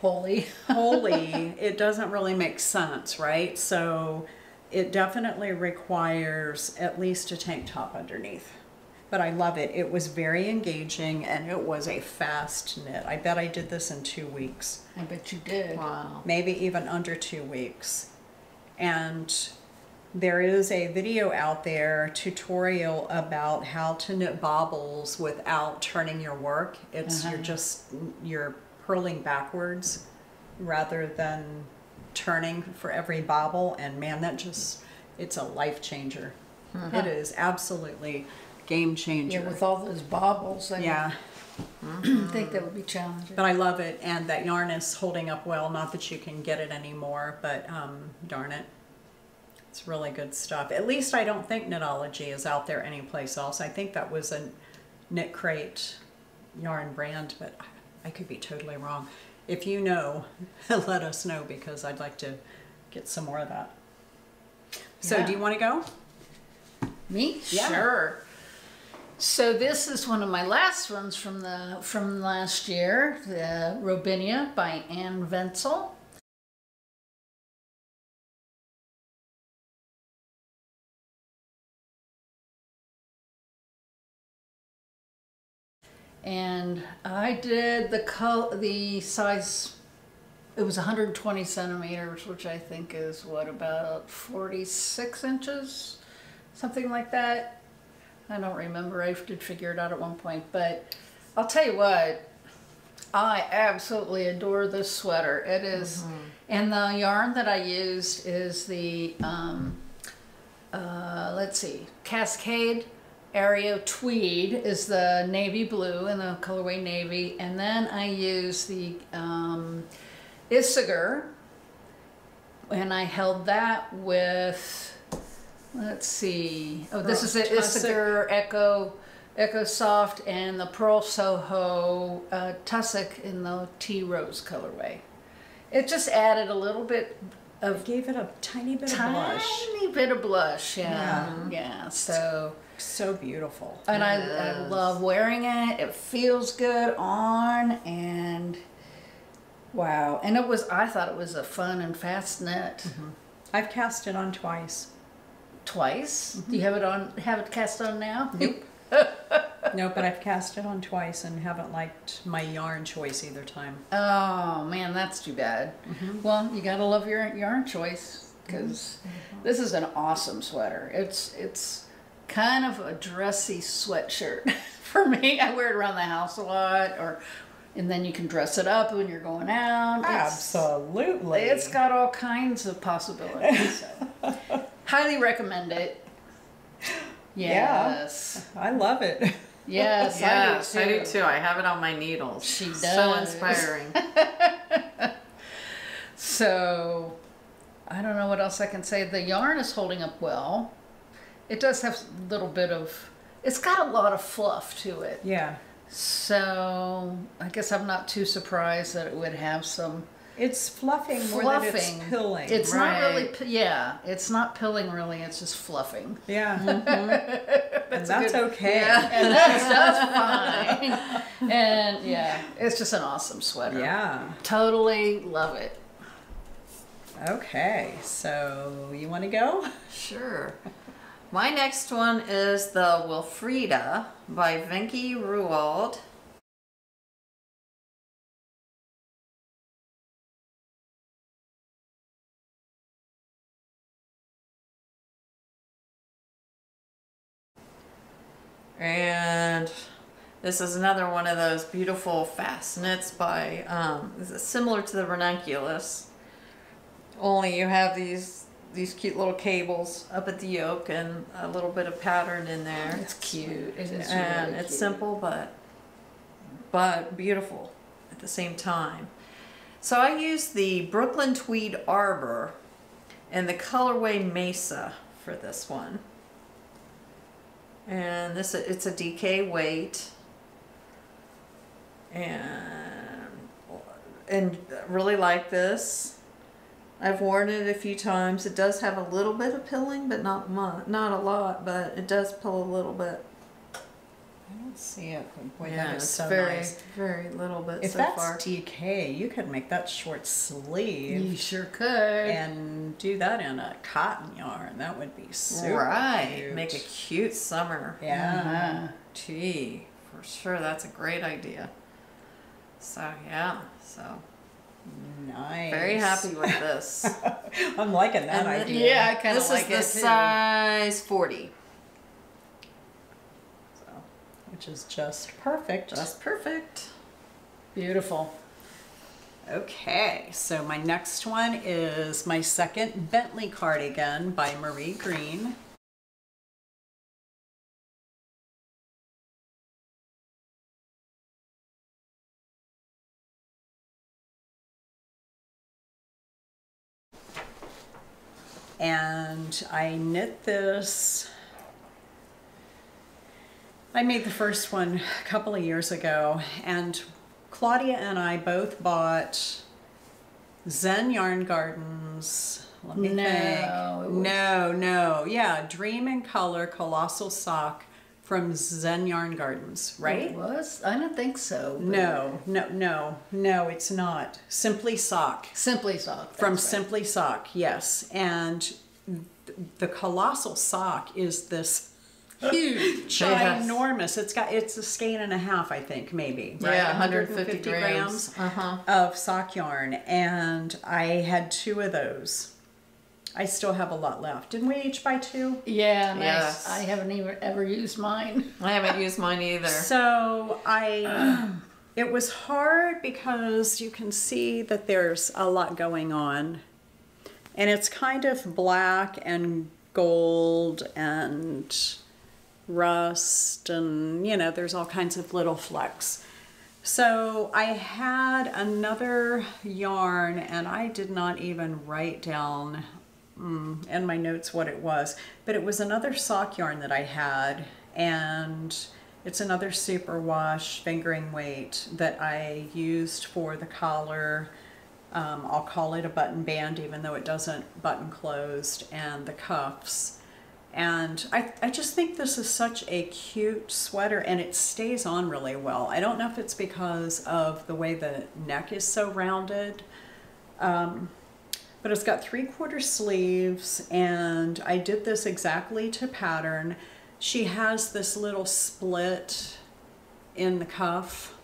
holy. holy, it doesn't really make sense, right? So it definitely requires at least a tank top underneath. But I love it. It was very engaging and it was a fast knit. I bet I did this in two weeks I bet you did. wow. maybe even under two weeks. And there is a video out there tutorial about how to knit bobbles without turning your work. It's you're just you're purling backwards rather than turning for every bobble and man that just it's a life changer. It is absolutely game changer. Yeah, with all those bobbles, I yeah. would think that would be challenging. But I love it, and that yarn is holding up well. Not that you can get it anymore, but um, darn it, it's really good stuff. At least I don't think Knitology is out there anyplace else. I think that was a Knit Crate yarn brand, but I could be totally wrong. If you know, let us know because I'd like to get some more of that. So, Yeah. do you want to go? Me? Yeah. Sure. So this is one of my last ones from the from last year, the Robinia by Anne Ventzel. And I did the col- the size it was 120 centimeters, which I think is what about 46 inches, something like that. I don't remember. I did figure it out at one point, but I'll tell you what. I absolutely adore this sweater. It is- and the yarn that I used is the um, uh, let's see, Cascade Aereo Tweed is the navy blue in the colorway navy, and then I use the um, Isager and I held that with, let's see. Oh, this is the Tussock. Echo, Echo Soft and the Purl Soho uh, Tussock in the tea rose colorway. It just added a little bit of Gave it a tiny bit of blush. tiny bit of blush. Yeah, yeah. So. So beautiful. And I, I love wearing it. It feels good on and wow. And it was I thought it was a fun and fast knit. Mm-hmm. I've cast it on twice. Twice. Mm-hmm. Do you have it on have it cast on now? Nope. no, but I've cast it on twice and haven't liked my yarn choice either time. Oh man, that's too bad. Mm-hmm. Well, you gotta love your yarn choice because this is an awesome sweater. It's it's kind of a dressy sweatshirt for me. I wear it around the house a lot, or and then you can dress it up when you're going out. It's- Absolutely. It's got all kinds of possibilities. So. Highly recommend it. Yeah. Yes. I love it. Yes, Yes, I do too. I do too. I have it on my needles. She does. So inspiring. So, I don't know what else I can say. The yarn is holding up well. It does have a little bit of, it's got a lot of fluff to it. Yeah. So, I guess I'm not too surprised that it would have some It's fluffing, more than it's pilling. It's not really, yeah, it's not pilling really, it's just fluffing. yeah. Mm-hmm. and that's good- okay. And that's, that's fine. And yeah, it's just an awesome sweater. Yeah. Totally love it. Okay. So you want to go? Sure. My next one is the Wilfrida by Venky Ruwald. And this is another one of those beautiful fast knits by, um, similar to the Ranunculus. Only you have these these cute little cables up at the yoke and a little bit of pattern in there. It's cute. It is and really it's cute. simple but but beautiful at the same time. So I used the Brooklyn Tweed Arbor and the colorway Mesa for this one. And this it's a DK weight. And and really like this. I've worn it a few times. It does have a little bit of pilling, but not much, not a lot, but it does pull a little bit. I don't see it. Boy, yeah, that is it's so very, nice. very little bit If so that's far. DK, you could make that short sleeve You sure could. and do that in a cotton yarn. That would be super right, cute. make a cute summer yeah. Uh-huh. tea for sure. That's a great idea. So yeah, so Nice. very happy with this. I'm liking that And the- idea. Yeah, I kind of like it. this like is the too. size forty, So, which is just perfect. just perfect. Beautiful. Okay, so my next one is my second Bentley cardigan by Marie Greene. And I knit this. I made the first one a couple of years ago, and Claudia and I both bought Zen Yarn Gardens. Let me No, think. No, no. Yeah, Dream in Color Colossal Sock from Zen Yarn Gardens, right? It was? I don't think so. No, no, no, no, it's not. Simply Sock. Simply sock. From right. Simply Sock, yes. And the colossal sock is this huge, ginormous. It's got it's a skein and a half, I think, maybe. right? Yeah, 150 grams. Uh huh. of sock yarn, and I had two of those. I still have a lot left. Didn't we each buy two? Yeah, nice. Yes. I haven't even ever used mine. I haven't used mine either. So I, it was hard because you can see that there's a lot going on. And it's kind of black and gold and rust and, you know, there's all kinds of little flecks. So I had another yarn, and I did not even write down mm, in my notes what it was, but it was another sock yarn that I had, and it's another superwash fingering weight that I used for the collar. Um, I'll call it a button band, even though it doesn't button closed, and the cuffs. And I, I just think this is such a cute sweater and it stays on really well. I don't know if it's because of the way the neck is so rounded. Um, but it's got three quarter sleeves and I did this exactly to pattern. She has this little split in the cuff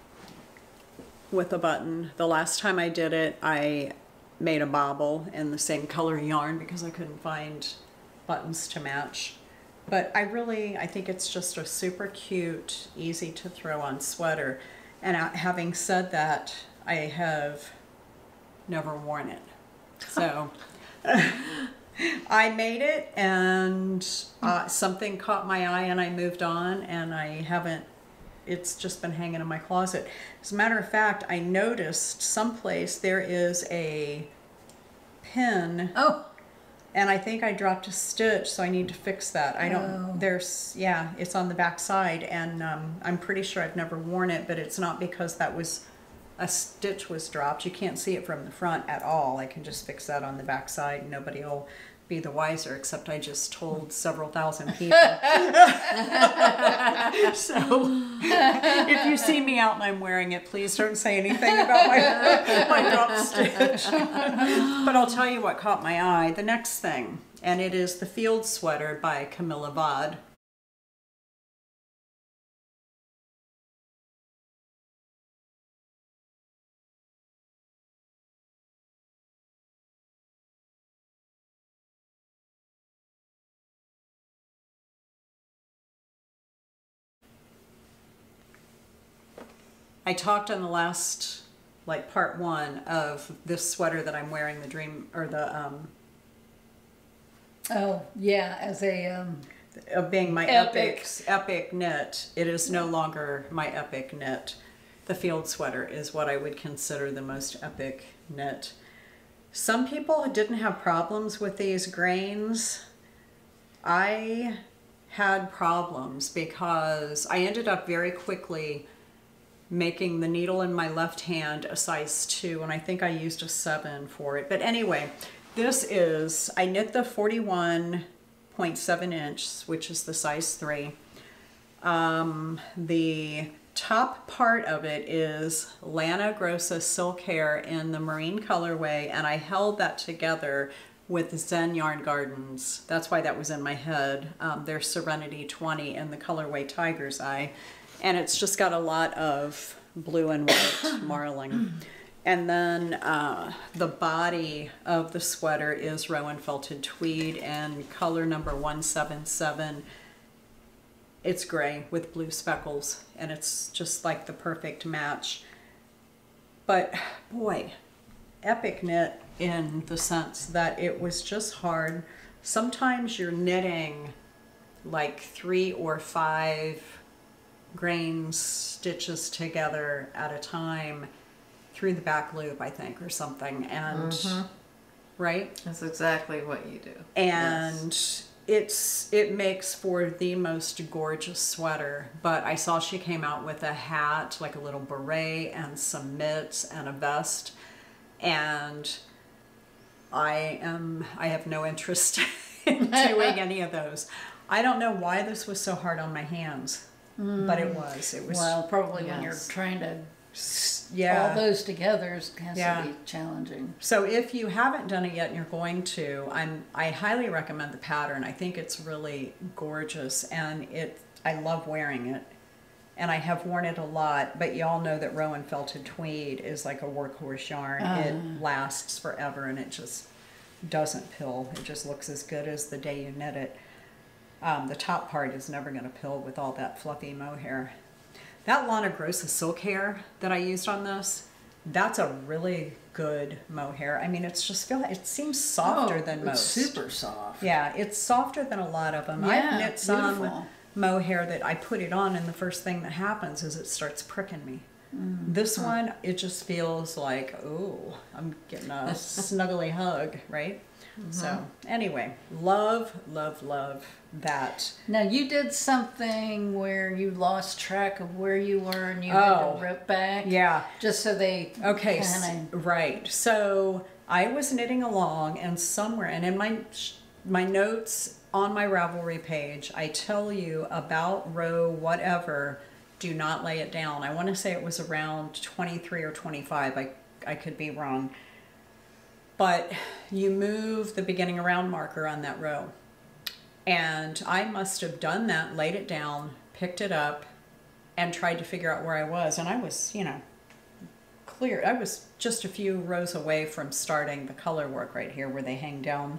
with a button. The last time I did it, I made a bobble in the same color yarn because I couldn't find buttons to match. But I really, I think it's just a super cute, easy to throw on sweater. And having said that, I have never worn it. So I made it and uh, something caught my eye and I moved on and I haven't, it's just been hanging in my closet. As a matter of fact, I noticed someplace there is a pin Oh, and I think I dropped a stitch, so I need to fix that. I don't. Oh. There's yeah, it's on the back side, and um, I'm pretty sure I've never worn it, but it's not because that was a stitch was dropped. You can't see it from the front at all. I can just fix that on the back side. Nobody will be the wiser, except I just told several thousand people. so if you see me out and I'm wearing it, please don't say anything about my my drop stitch. but I'll tell you what caught my eye. The next thing, and it is the Field Sweater by Camilla Vad. I talked on the last, like part one of this sweater that I'm wearing, the dream or the um, oh, yeah, as a, um, of being my Epic. epic epic knit. It is no longer my epic knit. The field sweater is what I would consider the most epic knit. Some people didn't have problems with these grains. I had problems because I ended up very quickly making the needle in my left hand a size 2 and I think I used a 7 for it. But anyway, this is, I knit the 41.7 inch, which is the size 3. Um, the top part of it is Lana Grossa Silk Hair in the marine colorway and I held that together with Zen Yarn Gardens. That's why that was in my head. Um, their Serenity 20 in the colorway Tiger's Eye and it's just got a lot of blue and white marling. And then uh, the body of the sweater is Rowan Felted Tweed and color number 177. It's gray with blue speckles and it's just like the perfect match. But boy, epic knit in the sense that it was just hard. Sometimes you're knitting like three or five grain stitches together at a time through the back loop, I think, or something. And mm-hmm. right? That's exactly what you do. And Yes. it's it makes for the most gorgeous sweater. But I saw she came out with a hat, like a little beret, and some mitts and a vest. And I am I have no interest in doing any of those. I don't know why this was so hard on my hands, but it mm. was. It was well, probably when you're trying to yeah. all those together is- has Yeah. to be challenging. So if you haven't done it yet and you're going to, I'm I highly recommend the pattern. I think it's really gorgeous and it I love wearing it. And I have worn it a lot, but y'all know that Rowan Felted Tweed is like a workhorse yarn. It uh-huh. lasts forever and it just doesn't pill. It just looks as good as the day you knit it. Um, the top part is never going to pill with all that fluffy mohair. That Lana Grossa silk hair that I used on this, that's a really good mohair. I mean, it's just feel it seems softer Oh, than it's most. super soft. Yeah, it's softer than a lot of them. Yeah, I've knit some mohair that I put it on, and the first thing that happens is it starts pricking me. This one, it just feels like, oh, I'm getting a snuggly hug, right? So, uh-huh. anyway, love, love, love that. Now you did something where you lost track of where you were and you had Oh. to rip back. Yeah. Just so they Okay, kind s- of right. So I was knitting along, and somewhere, and in my my notes on my Ravelry page, I tell you about row whatever. Do not lay it down. I want to say it was around twenty three or twenty five. I I could be wrong. But you move the beginning around marker on that row. And I must have done that, laid it down, picked it up, and tried to figure out where I was. And I was, you know, clear. I was just a few rows away from starting the color work right here where they hang down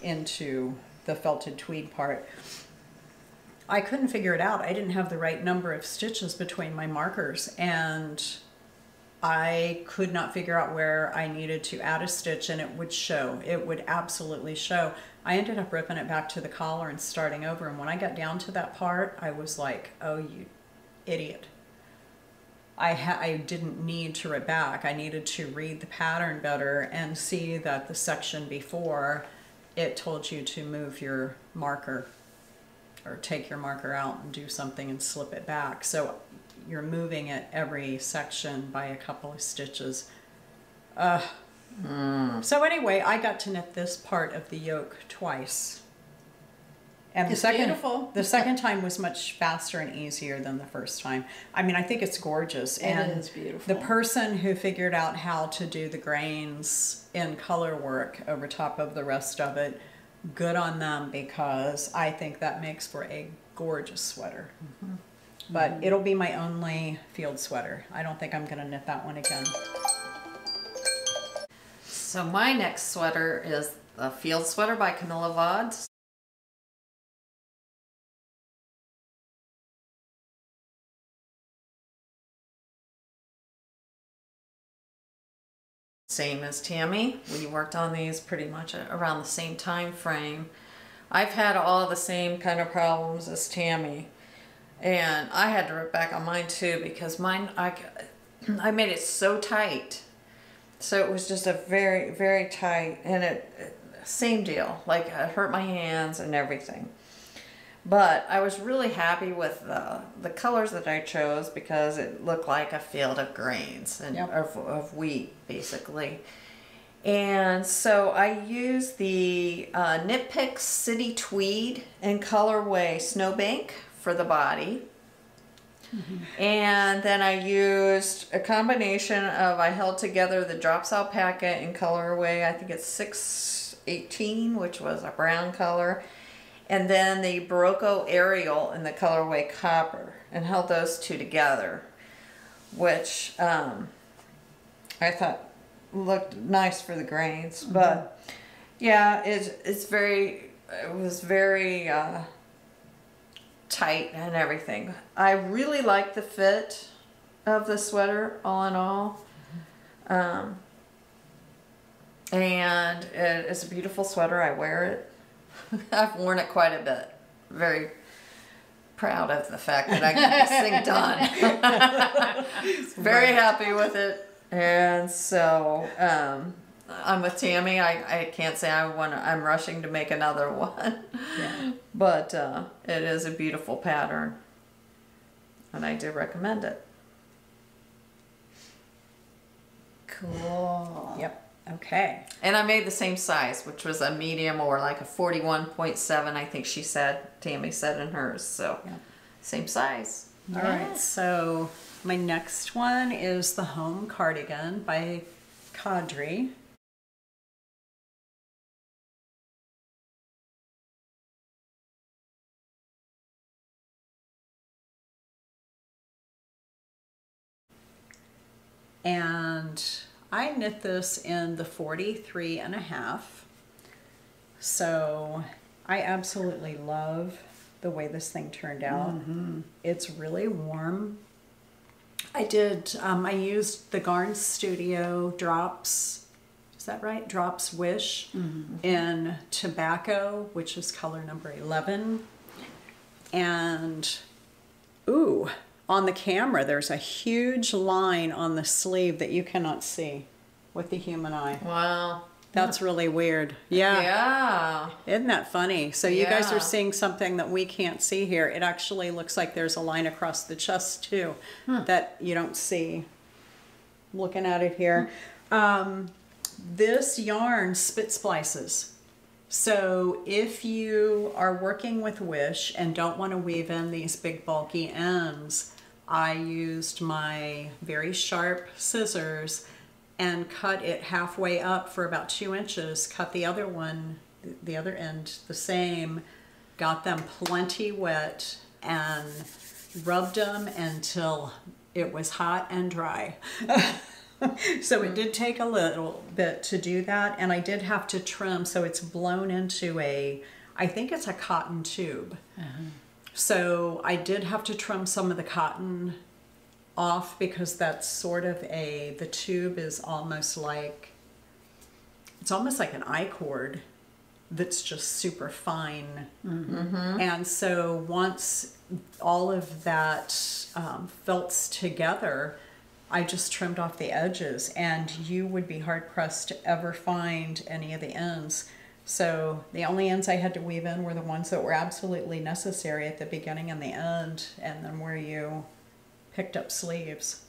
into the felted tweed part. I couldn't figure it out. I didn't have the right number of stitches between my markers and I could not figure out where I needed to add a stitch and it would show. It would absolutely show. I ended up ripping it back to the collar and starting over and when I got down to that part, I was like, "Oh, you idiot." I I didn't need to rip back. I needed to read the pattern better and see that the section before it told you to move your marker or take your marker out and do something and slip it back. So you're moving it every section by a couple of stitches. Uh, So anyway, I got to knit this part of the yoke twice. And the second, beautiful. the second time was much faster and easier than the first time. I mean, I think it's gorgeous. and is beautiful. The person who figured out how to do the grains in color work over top of the rest of it, good on them because I think that makes for a gorgeous sweater. But mm. it'll be my only field sweater. I don't think I'm going to knit that one again. So my next sweater is a field sweater by Camilla Vauds. Same as Tammi. We worked on these pretty much around the same time frame. I've had all the same kind of problems as Tammi. And I had to rip back on mine too because mine I, I made it so tight so it was just a very, very tight, and it, it- same deal. Like it hurt my hands and everything. But I was really happy with the the colors that I chose because it looked like a field of grains and Yep. of, of wheat basically. And so I used the uh, Knit Picks City Tweed in colorway Snowbank for the body. And then I used a combination of I held together the drops alpaca in colorway, I think it's 618, which was a brown color, and then the Berroco Aerial in the colorway copper, and held those two together, which um, I thought looked nice for the grains. But yeah, it's it's very it was very. Uh, tight and everything. I really like the fit of the sweater, all in all. Um, and it, it's a beautiful sweater. I wear it. I've worn it quite a bit. Very proud of the fact that I got this thing done. Very happy with it. And so um, I'm with Tammi. I, I can't say I want. To I'm rushing to make another one Yeah. but uh, it is a beautiful pattern and i do recommend it cool. Yep. Okay. and i made the same size which was a medium or like a 41.7 i think she said tammi said in hers so Yeah. same size All right. So my next one is the Home Cardigan by Cadre. And I knit this in the 43 and a half. So I absolutely love the way this thing turned out. It's really warm. I did, um, I used the Garn Studio Drops, is that right? Drops Wish in Tobacco, which is color number 11. And, ooh, on the camera, there's a huge line on the sleeve that you cannot see with the human eye. Wow. That's really weird. Yeah. Yeah. Isn't that funny? So you guys are seeing something that we can't see here. It actually looks like there's a line across the chest too that you don't see. Looking at it here. Um, this yarn spit splices. So if you are working with Wish and don't want to weave in these big bulky ends, I used my very sharp scissors and cut it halfway up for about two inches, cut the other one, the other end the same, got them plenty wet and rubbed them until it was hot and dry. so it did take a little bit to do that and I did have to trim so it's blown into a I think it's a cotton tube. So I did have to trim some of the cotton off because that's sort of a the tube is almost like it's almost like an I cord that's just super fine. And so once all of that um, felts together, I just trimmed off the edges, and you would be hard pressed to ever find any of the ends. So the only ends I had to weave in were the ones that were absolutely necessary at the beginning and the end, and then where you picked up sleeves.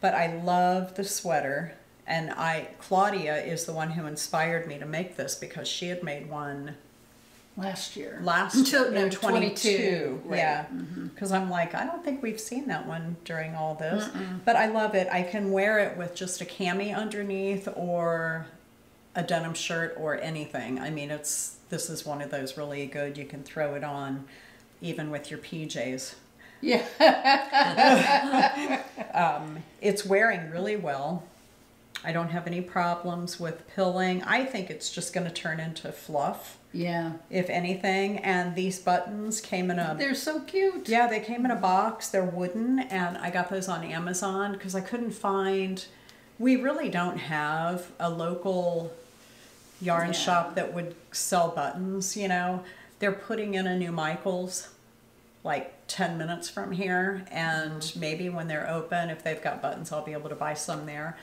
But I love the sweater, and I Claudia is the one who inspired me to make this because she had made one last year. last Until- no, 22, 22, right. yeah. Mm-hmm. Because i'm like i don't think we've seen that one during all this but i love it. I can wear it with just a cami underneath or a denim shirt or anything. I mean it's this is one of those really good you can throw it on even with your pjs Yeah. Um, it's wearing really well. I don't have any problems with pilling i think it's just going to turn into fluff Yeah. if anything and these buttons came in a They're so cute. Yeah, they came in a box. They're wooden, and I got those on Amazon because I couldn't find. We really don't have a local yarn Yeah. shop that would sell buttons. You know, they're putting in a new Michaels like 10 minutes from here, and mm-hmm. maybe when they're open, if they've got buttons, I'll be able to buy some there.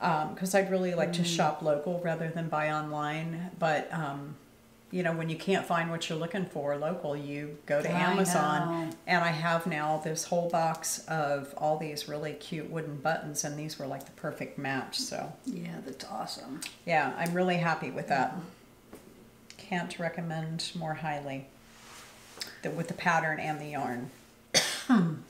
Um, because I'd really like to mm-hmm. shop local rather than buy online. But, um, you know, when you can't find what you're looking for local, you go to I Amazon. know. And I have now this whole box of all these really cute wooden buttons, and these were like the perfect match. So, Yeah, that's awesome. yeah, I'm really happy with that. Can't recommend more highly the, with the pattern and the yarn.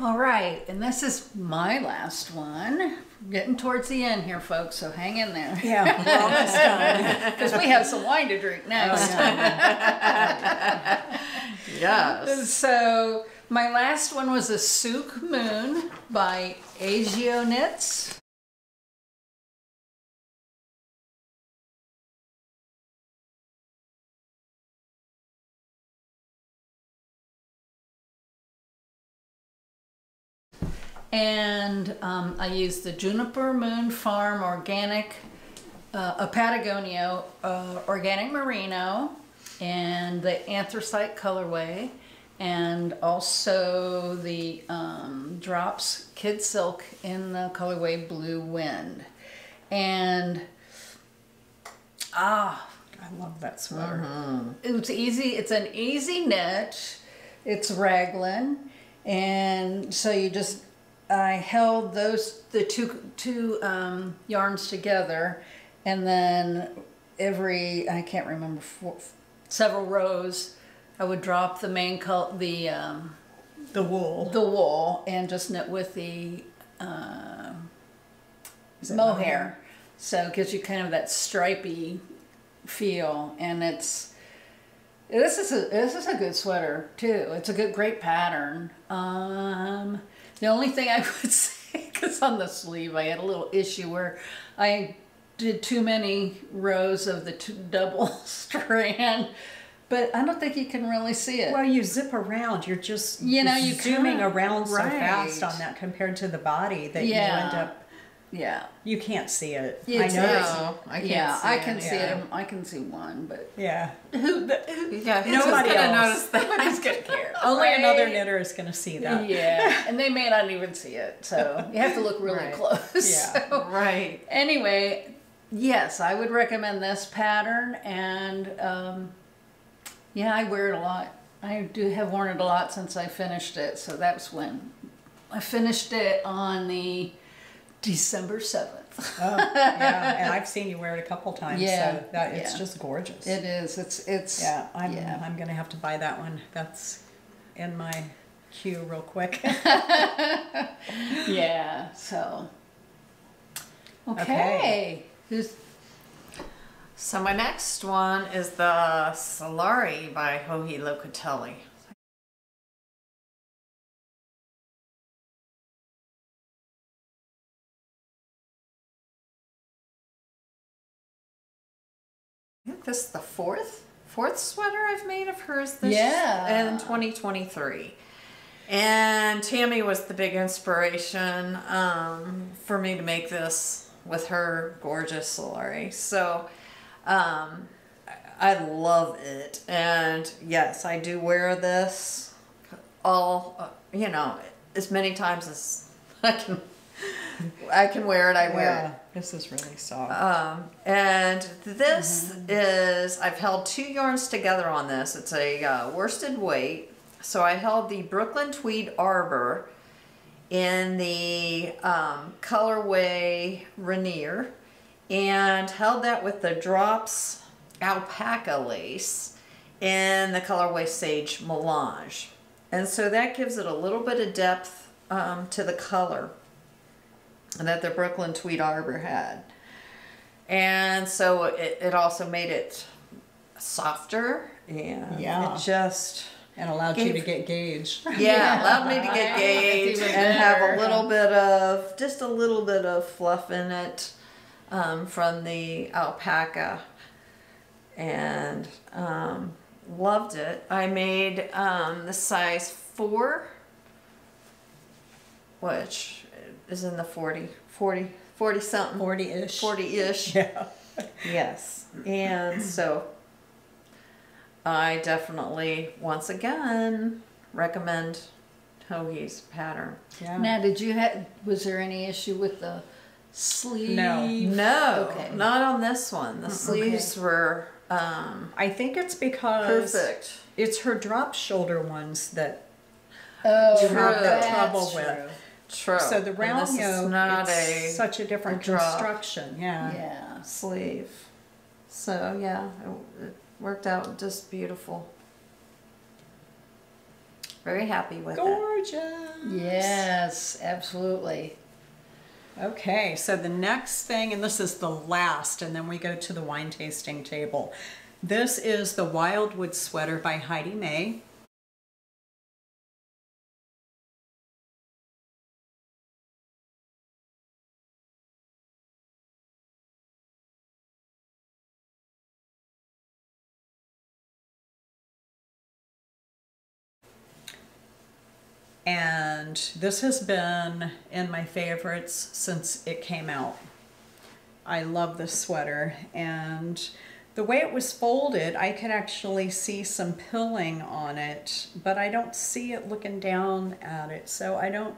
All right, and this is my last one. Getting towards the end here, folks, so hang in there. Yeah, we're almost done. Because we have some wine to drink oh, next. Yes. So my last one was a Souk Moon by Agio And um, I use the Juniper Moon Farm Organic, uh, a Patagonia uh, Organic Merino, and the Anthracite colorway, and also the um, Drops Kid Silk in the colorway Blue Wind. And ah, I love that sweater. it's easy. It's an easy knit. It's raglan, and so you just I held those the two two um, yarns together, and then every I can't remember four, several rows, I would drop the main col the um, The wool. the wool and just knit with the uh, mohair. So it gives you kind of that stripy feel, and it's this is a this is a good sweater too. It's a good great pattern. Um, the only thing I would say, because on the sleeve I had a little issue where I did too many rows of the two, double strand, but I don't think you can really see it. Well, you zip around. You're just You know, you zooming around so fast on that compared to the body that you Yeah. end up Yeah. You can't see it. It's- I know. No, I can't yeah, see I can it. see Yeah. it. I can see one, but Yeah. Yeah, who's Nobody gonna else. notice that? nobody's gonna care. Only right? another knitter is going to see that. Yeah, and they may not even see it, so you have to look really Right. close. Yeah. So, Right. anyway, yes, I would recommend this pattern, and um, yeah, I wear it a lot. I do have worn it a lot since I finished it, so that's when I finished it on the December seventh. Oh, yeah. And I've seen you wear it a couple times. Yeah, So that it's yeah. just gorgeous. It is. It's it's. yeah. I'm, yeah. I'm going to have to buy that one. That's in my queue real quick. Yeah. So. Okay. Okay. Who's So my next one is the Solare by Joji Locatelli. I think this is the fourth fourth sweater I've made of hers this Yeah. in 2023. And Tammi was the big inspiration um, for me to make this with her gorgeous Solare. So um, I love it. And yes, I do wear this all, uh, you know, as many times as I can. I can wear it. I wear it. This is really soft. Um, and this is, I've held two yarns together on this. It's a uh, worsted weight. So I held the Brooklyn Tweed Arbor in the um, colorway Rainier and held that with the Drops Alpaca Lace in the colorway Sage Melange. And so that gives it a little bit of depth um, to the color that the Brooklyn Tweed Arbor had. And so it, it also made it softer and Yeah. it just and allowed you to get gauge. yeah, Yeah. allowed me to get gauge and have a little bit of just a little bit of fluff in it um, from the alpaca and um, loved it. I made um, the size four, which is in the 40, 40, 40 something, 40 ish. 40 ish. Yeah. Yes. And so I definitely, once again, recommend Joji's pattern. Yeah. now? Did you have? Was there any issue with the sleeve? No. No, Okay. not on this one. The sleeves were um, I think it's because perfect. it's her drop shoulder ones that Oh, you have that trouble true. with. True. So the round yoke, not a such a different a construction. Yeah. Yeah. sleeve. So yeah, it, it worked out just beautiful. Very happy with it. Gorgeous. Yes, absolutely. Okay, so the next thing, and this is the last, and then we go to the wine tasting table. This is the Wildwood Sweater by Heidi May. And this has been in my favorites since it came out. I love this sweater and the way it was folded, I could actually see some pilling on it, but I don't see it looking down at it. So I don't,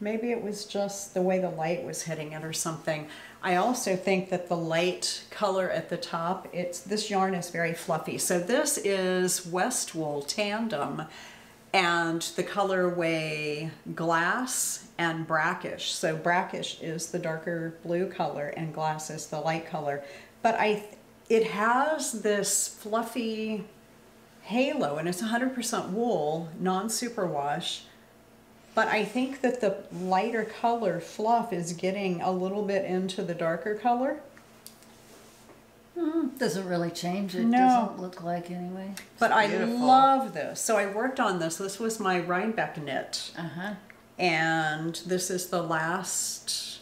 maybe it was just the way the light was hitting it or something. I also think that the light color at the top, it's this yarn is very fluffy. So this is West Wool Tandem and the colorway glass and brackish. So brackish is the darker blue color and glass is the light color. But I, it has this fluffy halo and it's 100% wool, non-superwash. But I think that the lighter color fluff is getting a little bit into the darker color. Mm, doesn't really change it. No. Doesn't look like anyway. But I love this. So I worked on this. This was my Rhinebeck knit. Uh huh. and this is the last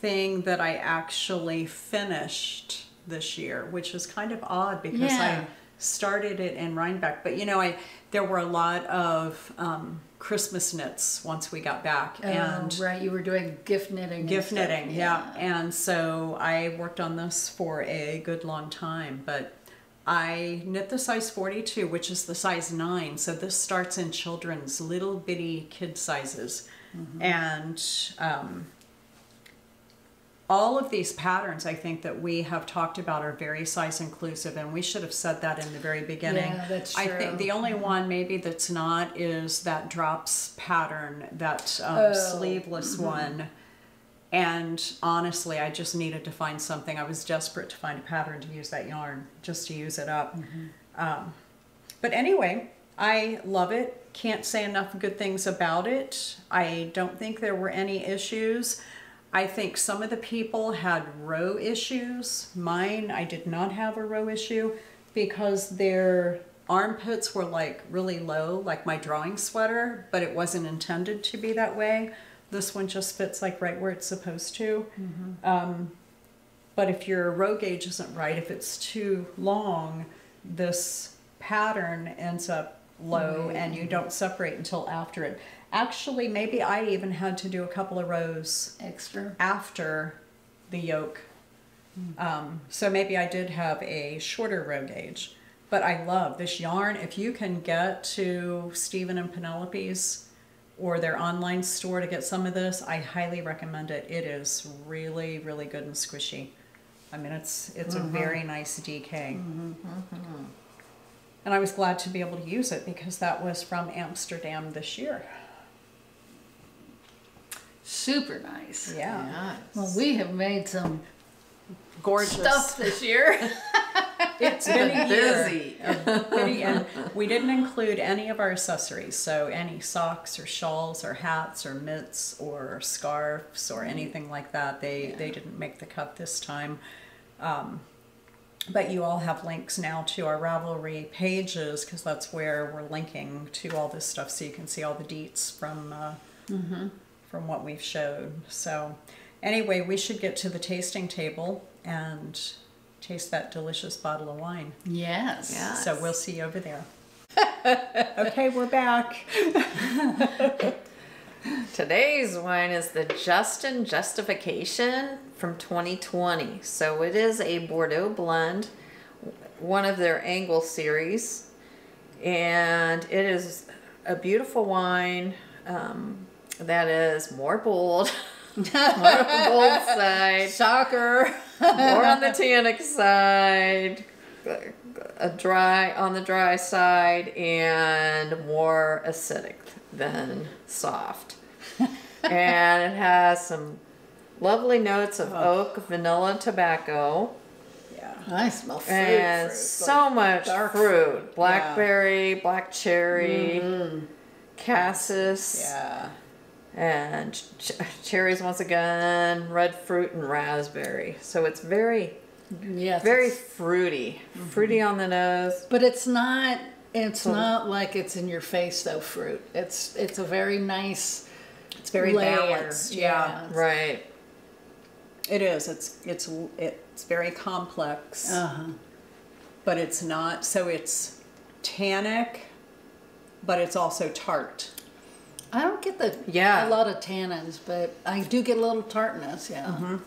thing that I actually finished this year, which is kind of odd because Yeah. I started it in Rhinebeck. But you know, I there were a lot of um, Christmas knits once we got back, and oh, right, you were doing gift knitting. gift knitting yeah. and so i worked on this for a good long time but i knit the size 42 which is the size 9 so this starts in children's little bitty kid sizes and um, all of these patterns i think that we have talked about are very size inclusive and we should have said that in the very beginning. Yeah, that's true. i think the only one maybe that's not is that drops pattern that um, Oh, sleeveless one. And honestly i just needed to find something. I was desperate to find a pattern to use that yarn just to use it up. Um, but anyway i love it. Can't say enough good things about it. I don't think there were any issues i think some of the people had row issues. Mine i did not have a row issue because their armpits were like really low like my drawing sweater but it wasn't intended to be that way. This one just fits like right where it's supposed to. Um, but if your row gauge isn't right, if it's too long, this pattern ends up low and you don't separate until after it. Actually, maybe I even had to do a couple of rows Extra. after the yoke. Um, so maybe I did have a shorter row gauge. But I love this yarn. If you can get to Stephen and Penelope's or their online store to get some of this, I highly recommend it. It is really, really good and squishy. I mean, it's it's a mm-hmm. very nice DK. Mm-hmm, mm-hmm. And I was glad to be able to use it because that was from Amsterdam this year. Super nice. Yeah. Yes. Well, we have made some Gorgeous. stuff this year. It's been a busy. And we didn't include any of our accessories, so any socks or shawls or hats or mitts or scarves or anything like that. They they didn't make the cut this time. Um, but you all have links now to our Ravelry pages because that's where we're linking to all this stuff, so you can see all the deets from uh, from what we've showed. So, anyway, we should get to the tasting table and taste that delicious bottle of wine. yes. Yeah. So we'll see you over there. okay, we're back. Today's wine is the Justin Justification from 2020. So it is a Bordeaux blend, one of their Angle series, and it is a beautiful wine um, that is more bold, more on the bold side, Shocker. more on the tannic side, a dry on the dry side, and more acidic than soft. and it has some lovely notes of oh. oak, vanilla, tobacco, Yeah. I smell fruit. and fruit, so much dark fruit. Blackberry, black cherry, mm-hmm. cassis, Yeah. And ch- cherries once again, red fruit, and raspberry. So it's very, Yes. very it's- fruity. Fruity on the nose. But it's not. It's not like it's in your face though. Fruit. It's it's a very nice. It's very layer. balanced. Yeah. Right. It is. It's it's it's very complex, Uh huh. but it's not. So it's tannic, but it's also tart. I don't get the Yeah. a lot of tannins, but I do get a little tartness. Yeah.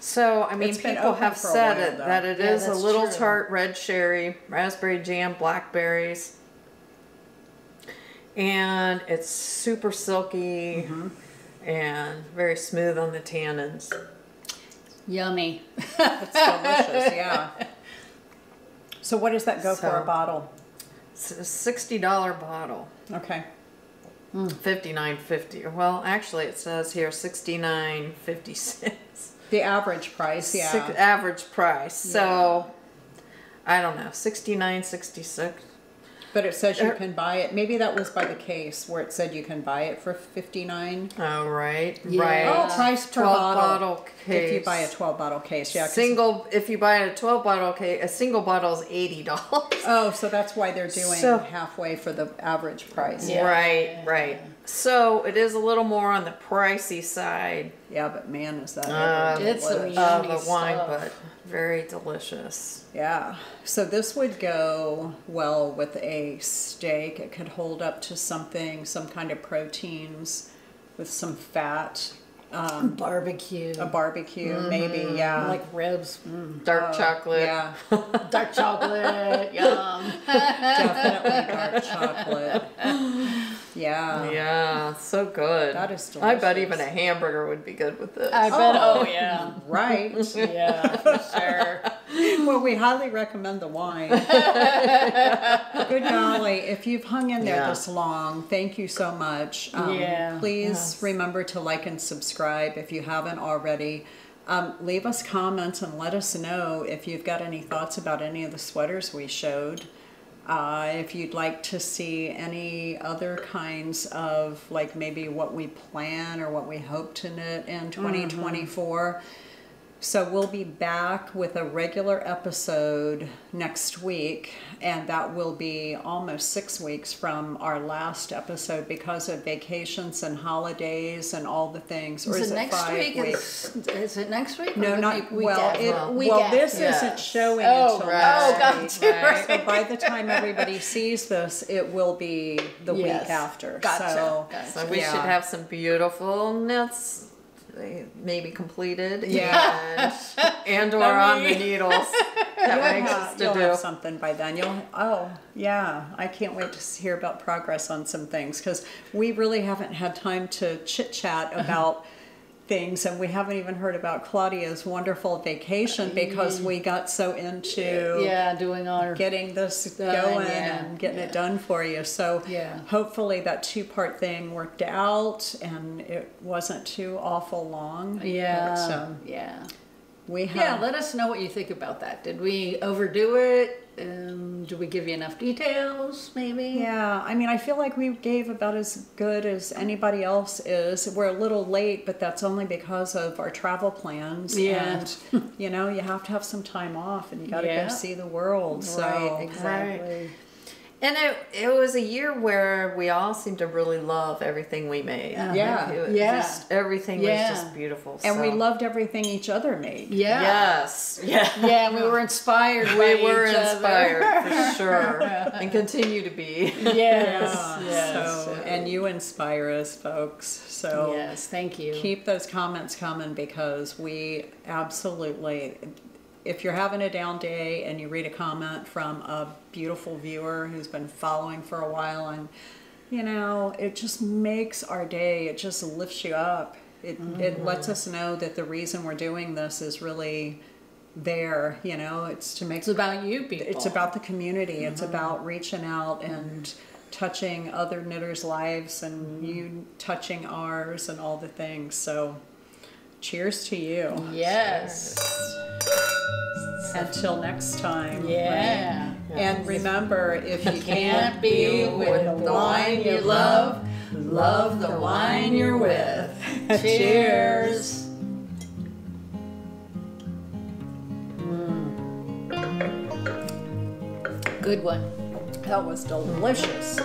So, I mean, people have said while, it, that it Yeah, is a little true. tart red sherry, raspberry jam, blackberries. And it's super silky Mm-hmm. and very smooth on the tannins. Yummy. It's delicious. yeah. So what does that go for a bottle? It's a $60 bottle. Okay. Fifty nine fifty. Well, actually, it says here sixty nine fifty six. The average price. Yeah. average price. So, I don't know, sixty nine sixty six. But it says you Er- can buy it. Maybe that was by the case where it said you can buy it for fifty nine. Oh, right, Yeah. right. Oh, price per 12 bottle. bottle If you buy a twelve bottle case, yeah. Single, if you buy a twelve bottle case, a single bottle is eighty dollars. Oh, so that's why they're doing So- halfway for the average price. Yeah. Right, right. So it is a little more on the pricey side Yeah, but man, is that Uh, It's some of Yummy a wine, stuff. but very delicious. Yeah. So this would go well with a steak. It could hold up to something, some kind of proteins with some fat. Um, Barbecue. a barbecue, maybe. Yeah. like ribs. Mm. Dark Oh, chocolate. Yeah. Dark chocolate. Yum. Definitely dark chocolate. Yeah. Yeah, so good. That is I bet even a hamburger would be good with this. I bet. Oh. Oh, yeah. Right. Yeah, for sure. well, we highly recommend the wine. Good golly, if you've hung in there Yeah. this long, thank you so much. Um, Yeah. Please Yes. remember to like and subscribe if you haven't already. Um, leave us comments and let us know if you've got any thoughts about any of the sweaters we showed. Uh, if you'd like to see any other kinds of, like maybe what we plan or what we hope to knit in 2024. So we'll be back with a regular episode next week, and that will be almost six weeks from our last episode because of vacations and holidays and all the things. Or Is is, it next five week? weeks? Is, is it next week? No, not week- week well. It, Well, well, after. this isn't showing Oh, until right. next Oh, week. gotcha. So by the time everybody sees this, it will be the Yes. week after. Gotcha. So Gotcha. So we Yeah. should have some beautiful knits, maybe completed. Yeah. And, and or on the needles. That You'll makes us to you'll do. have something by then. You'll oh yeah, I can't wait to hear about progress on some things because we really haven't had time to chit chat about things, and we haven't even heard about Claudia's wonderful vacation because we got so into Yeah, doing our. getting this going yeah, and getting yeah. it done for you. So Yeah. hopefully that two part thing worked out and it wasn't too awful long. Yeah. Um, yeah. We have Yeah, let us know what you think about that. Did we overdo it? Um, did we give you enough details, maybe? Yeah, I mean, I feel like we gave about as good as anybody else is. We're a little late, but that's only because of our travel plans. Yeah. And, you know, you have to have some time off and you got to Yeah. go see the world. So, Right, exactly. And it, it was a year where we all seemed to really love everything we made. Yeah. Like, it was Yeah. Just, everything Yeah. was just beautiful. and we loved everything each other made. Yeah. Yes. Yeah. Yeah, we were inspired. by We were each other. inspired for sure, and continue to be. Yes. Yeah, yes. So, and you inspire us, folks. So, yes, thank you. keep those comments coming because we absolutely if you're having a down day and you read a comment from a beautiful viewer who's been following for a while and you know it just makes our day it just lifts you up it, it mm-hmm. lets us know that the reason we're doing this is really there you know it's to make it's about you people. it's about the community. It's mm-hmm. about reaching out and touching other knitters' lives and mm-hmm. you touching ours and all the things. So, cheers to you. Yes. Until next time. Yeah. And remember, if you Can't be with the wine you love, love the wine you're with. Cheers. Mm. Good one. that was delicious.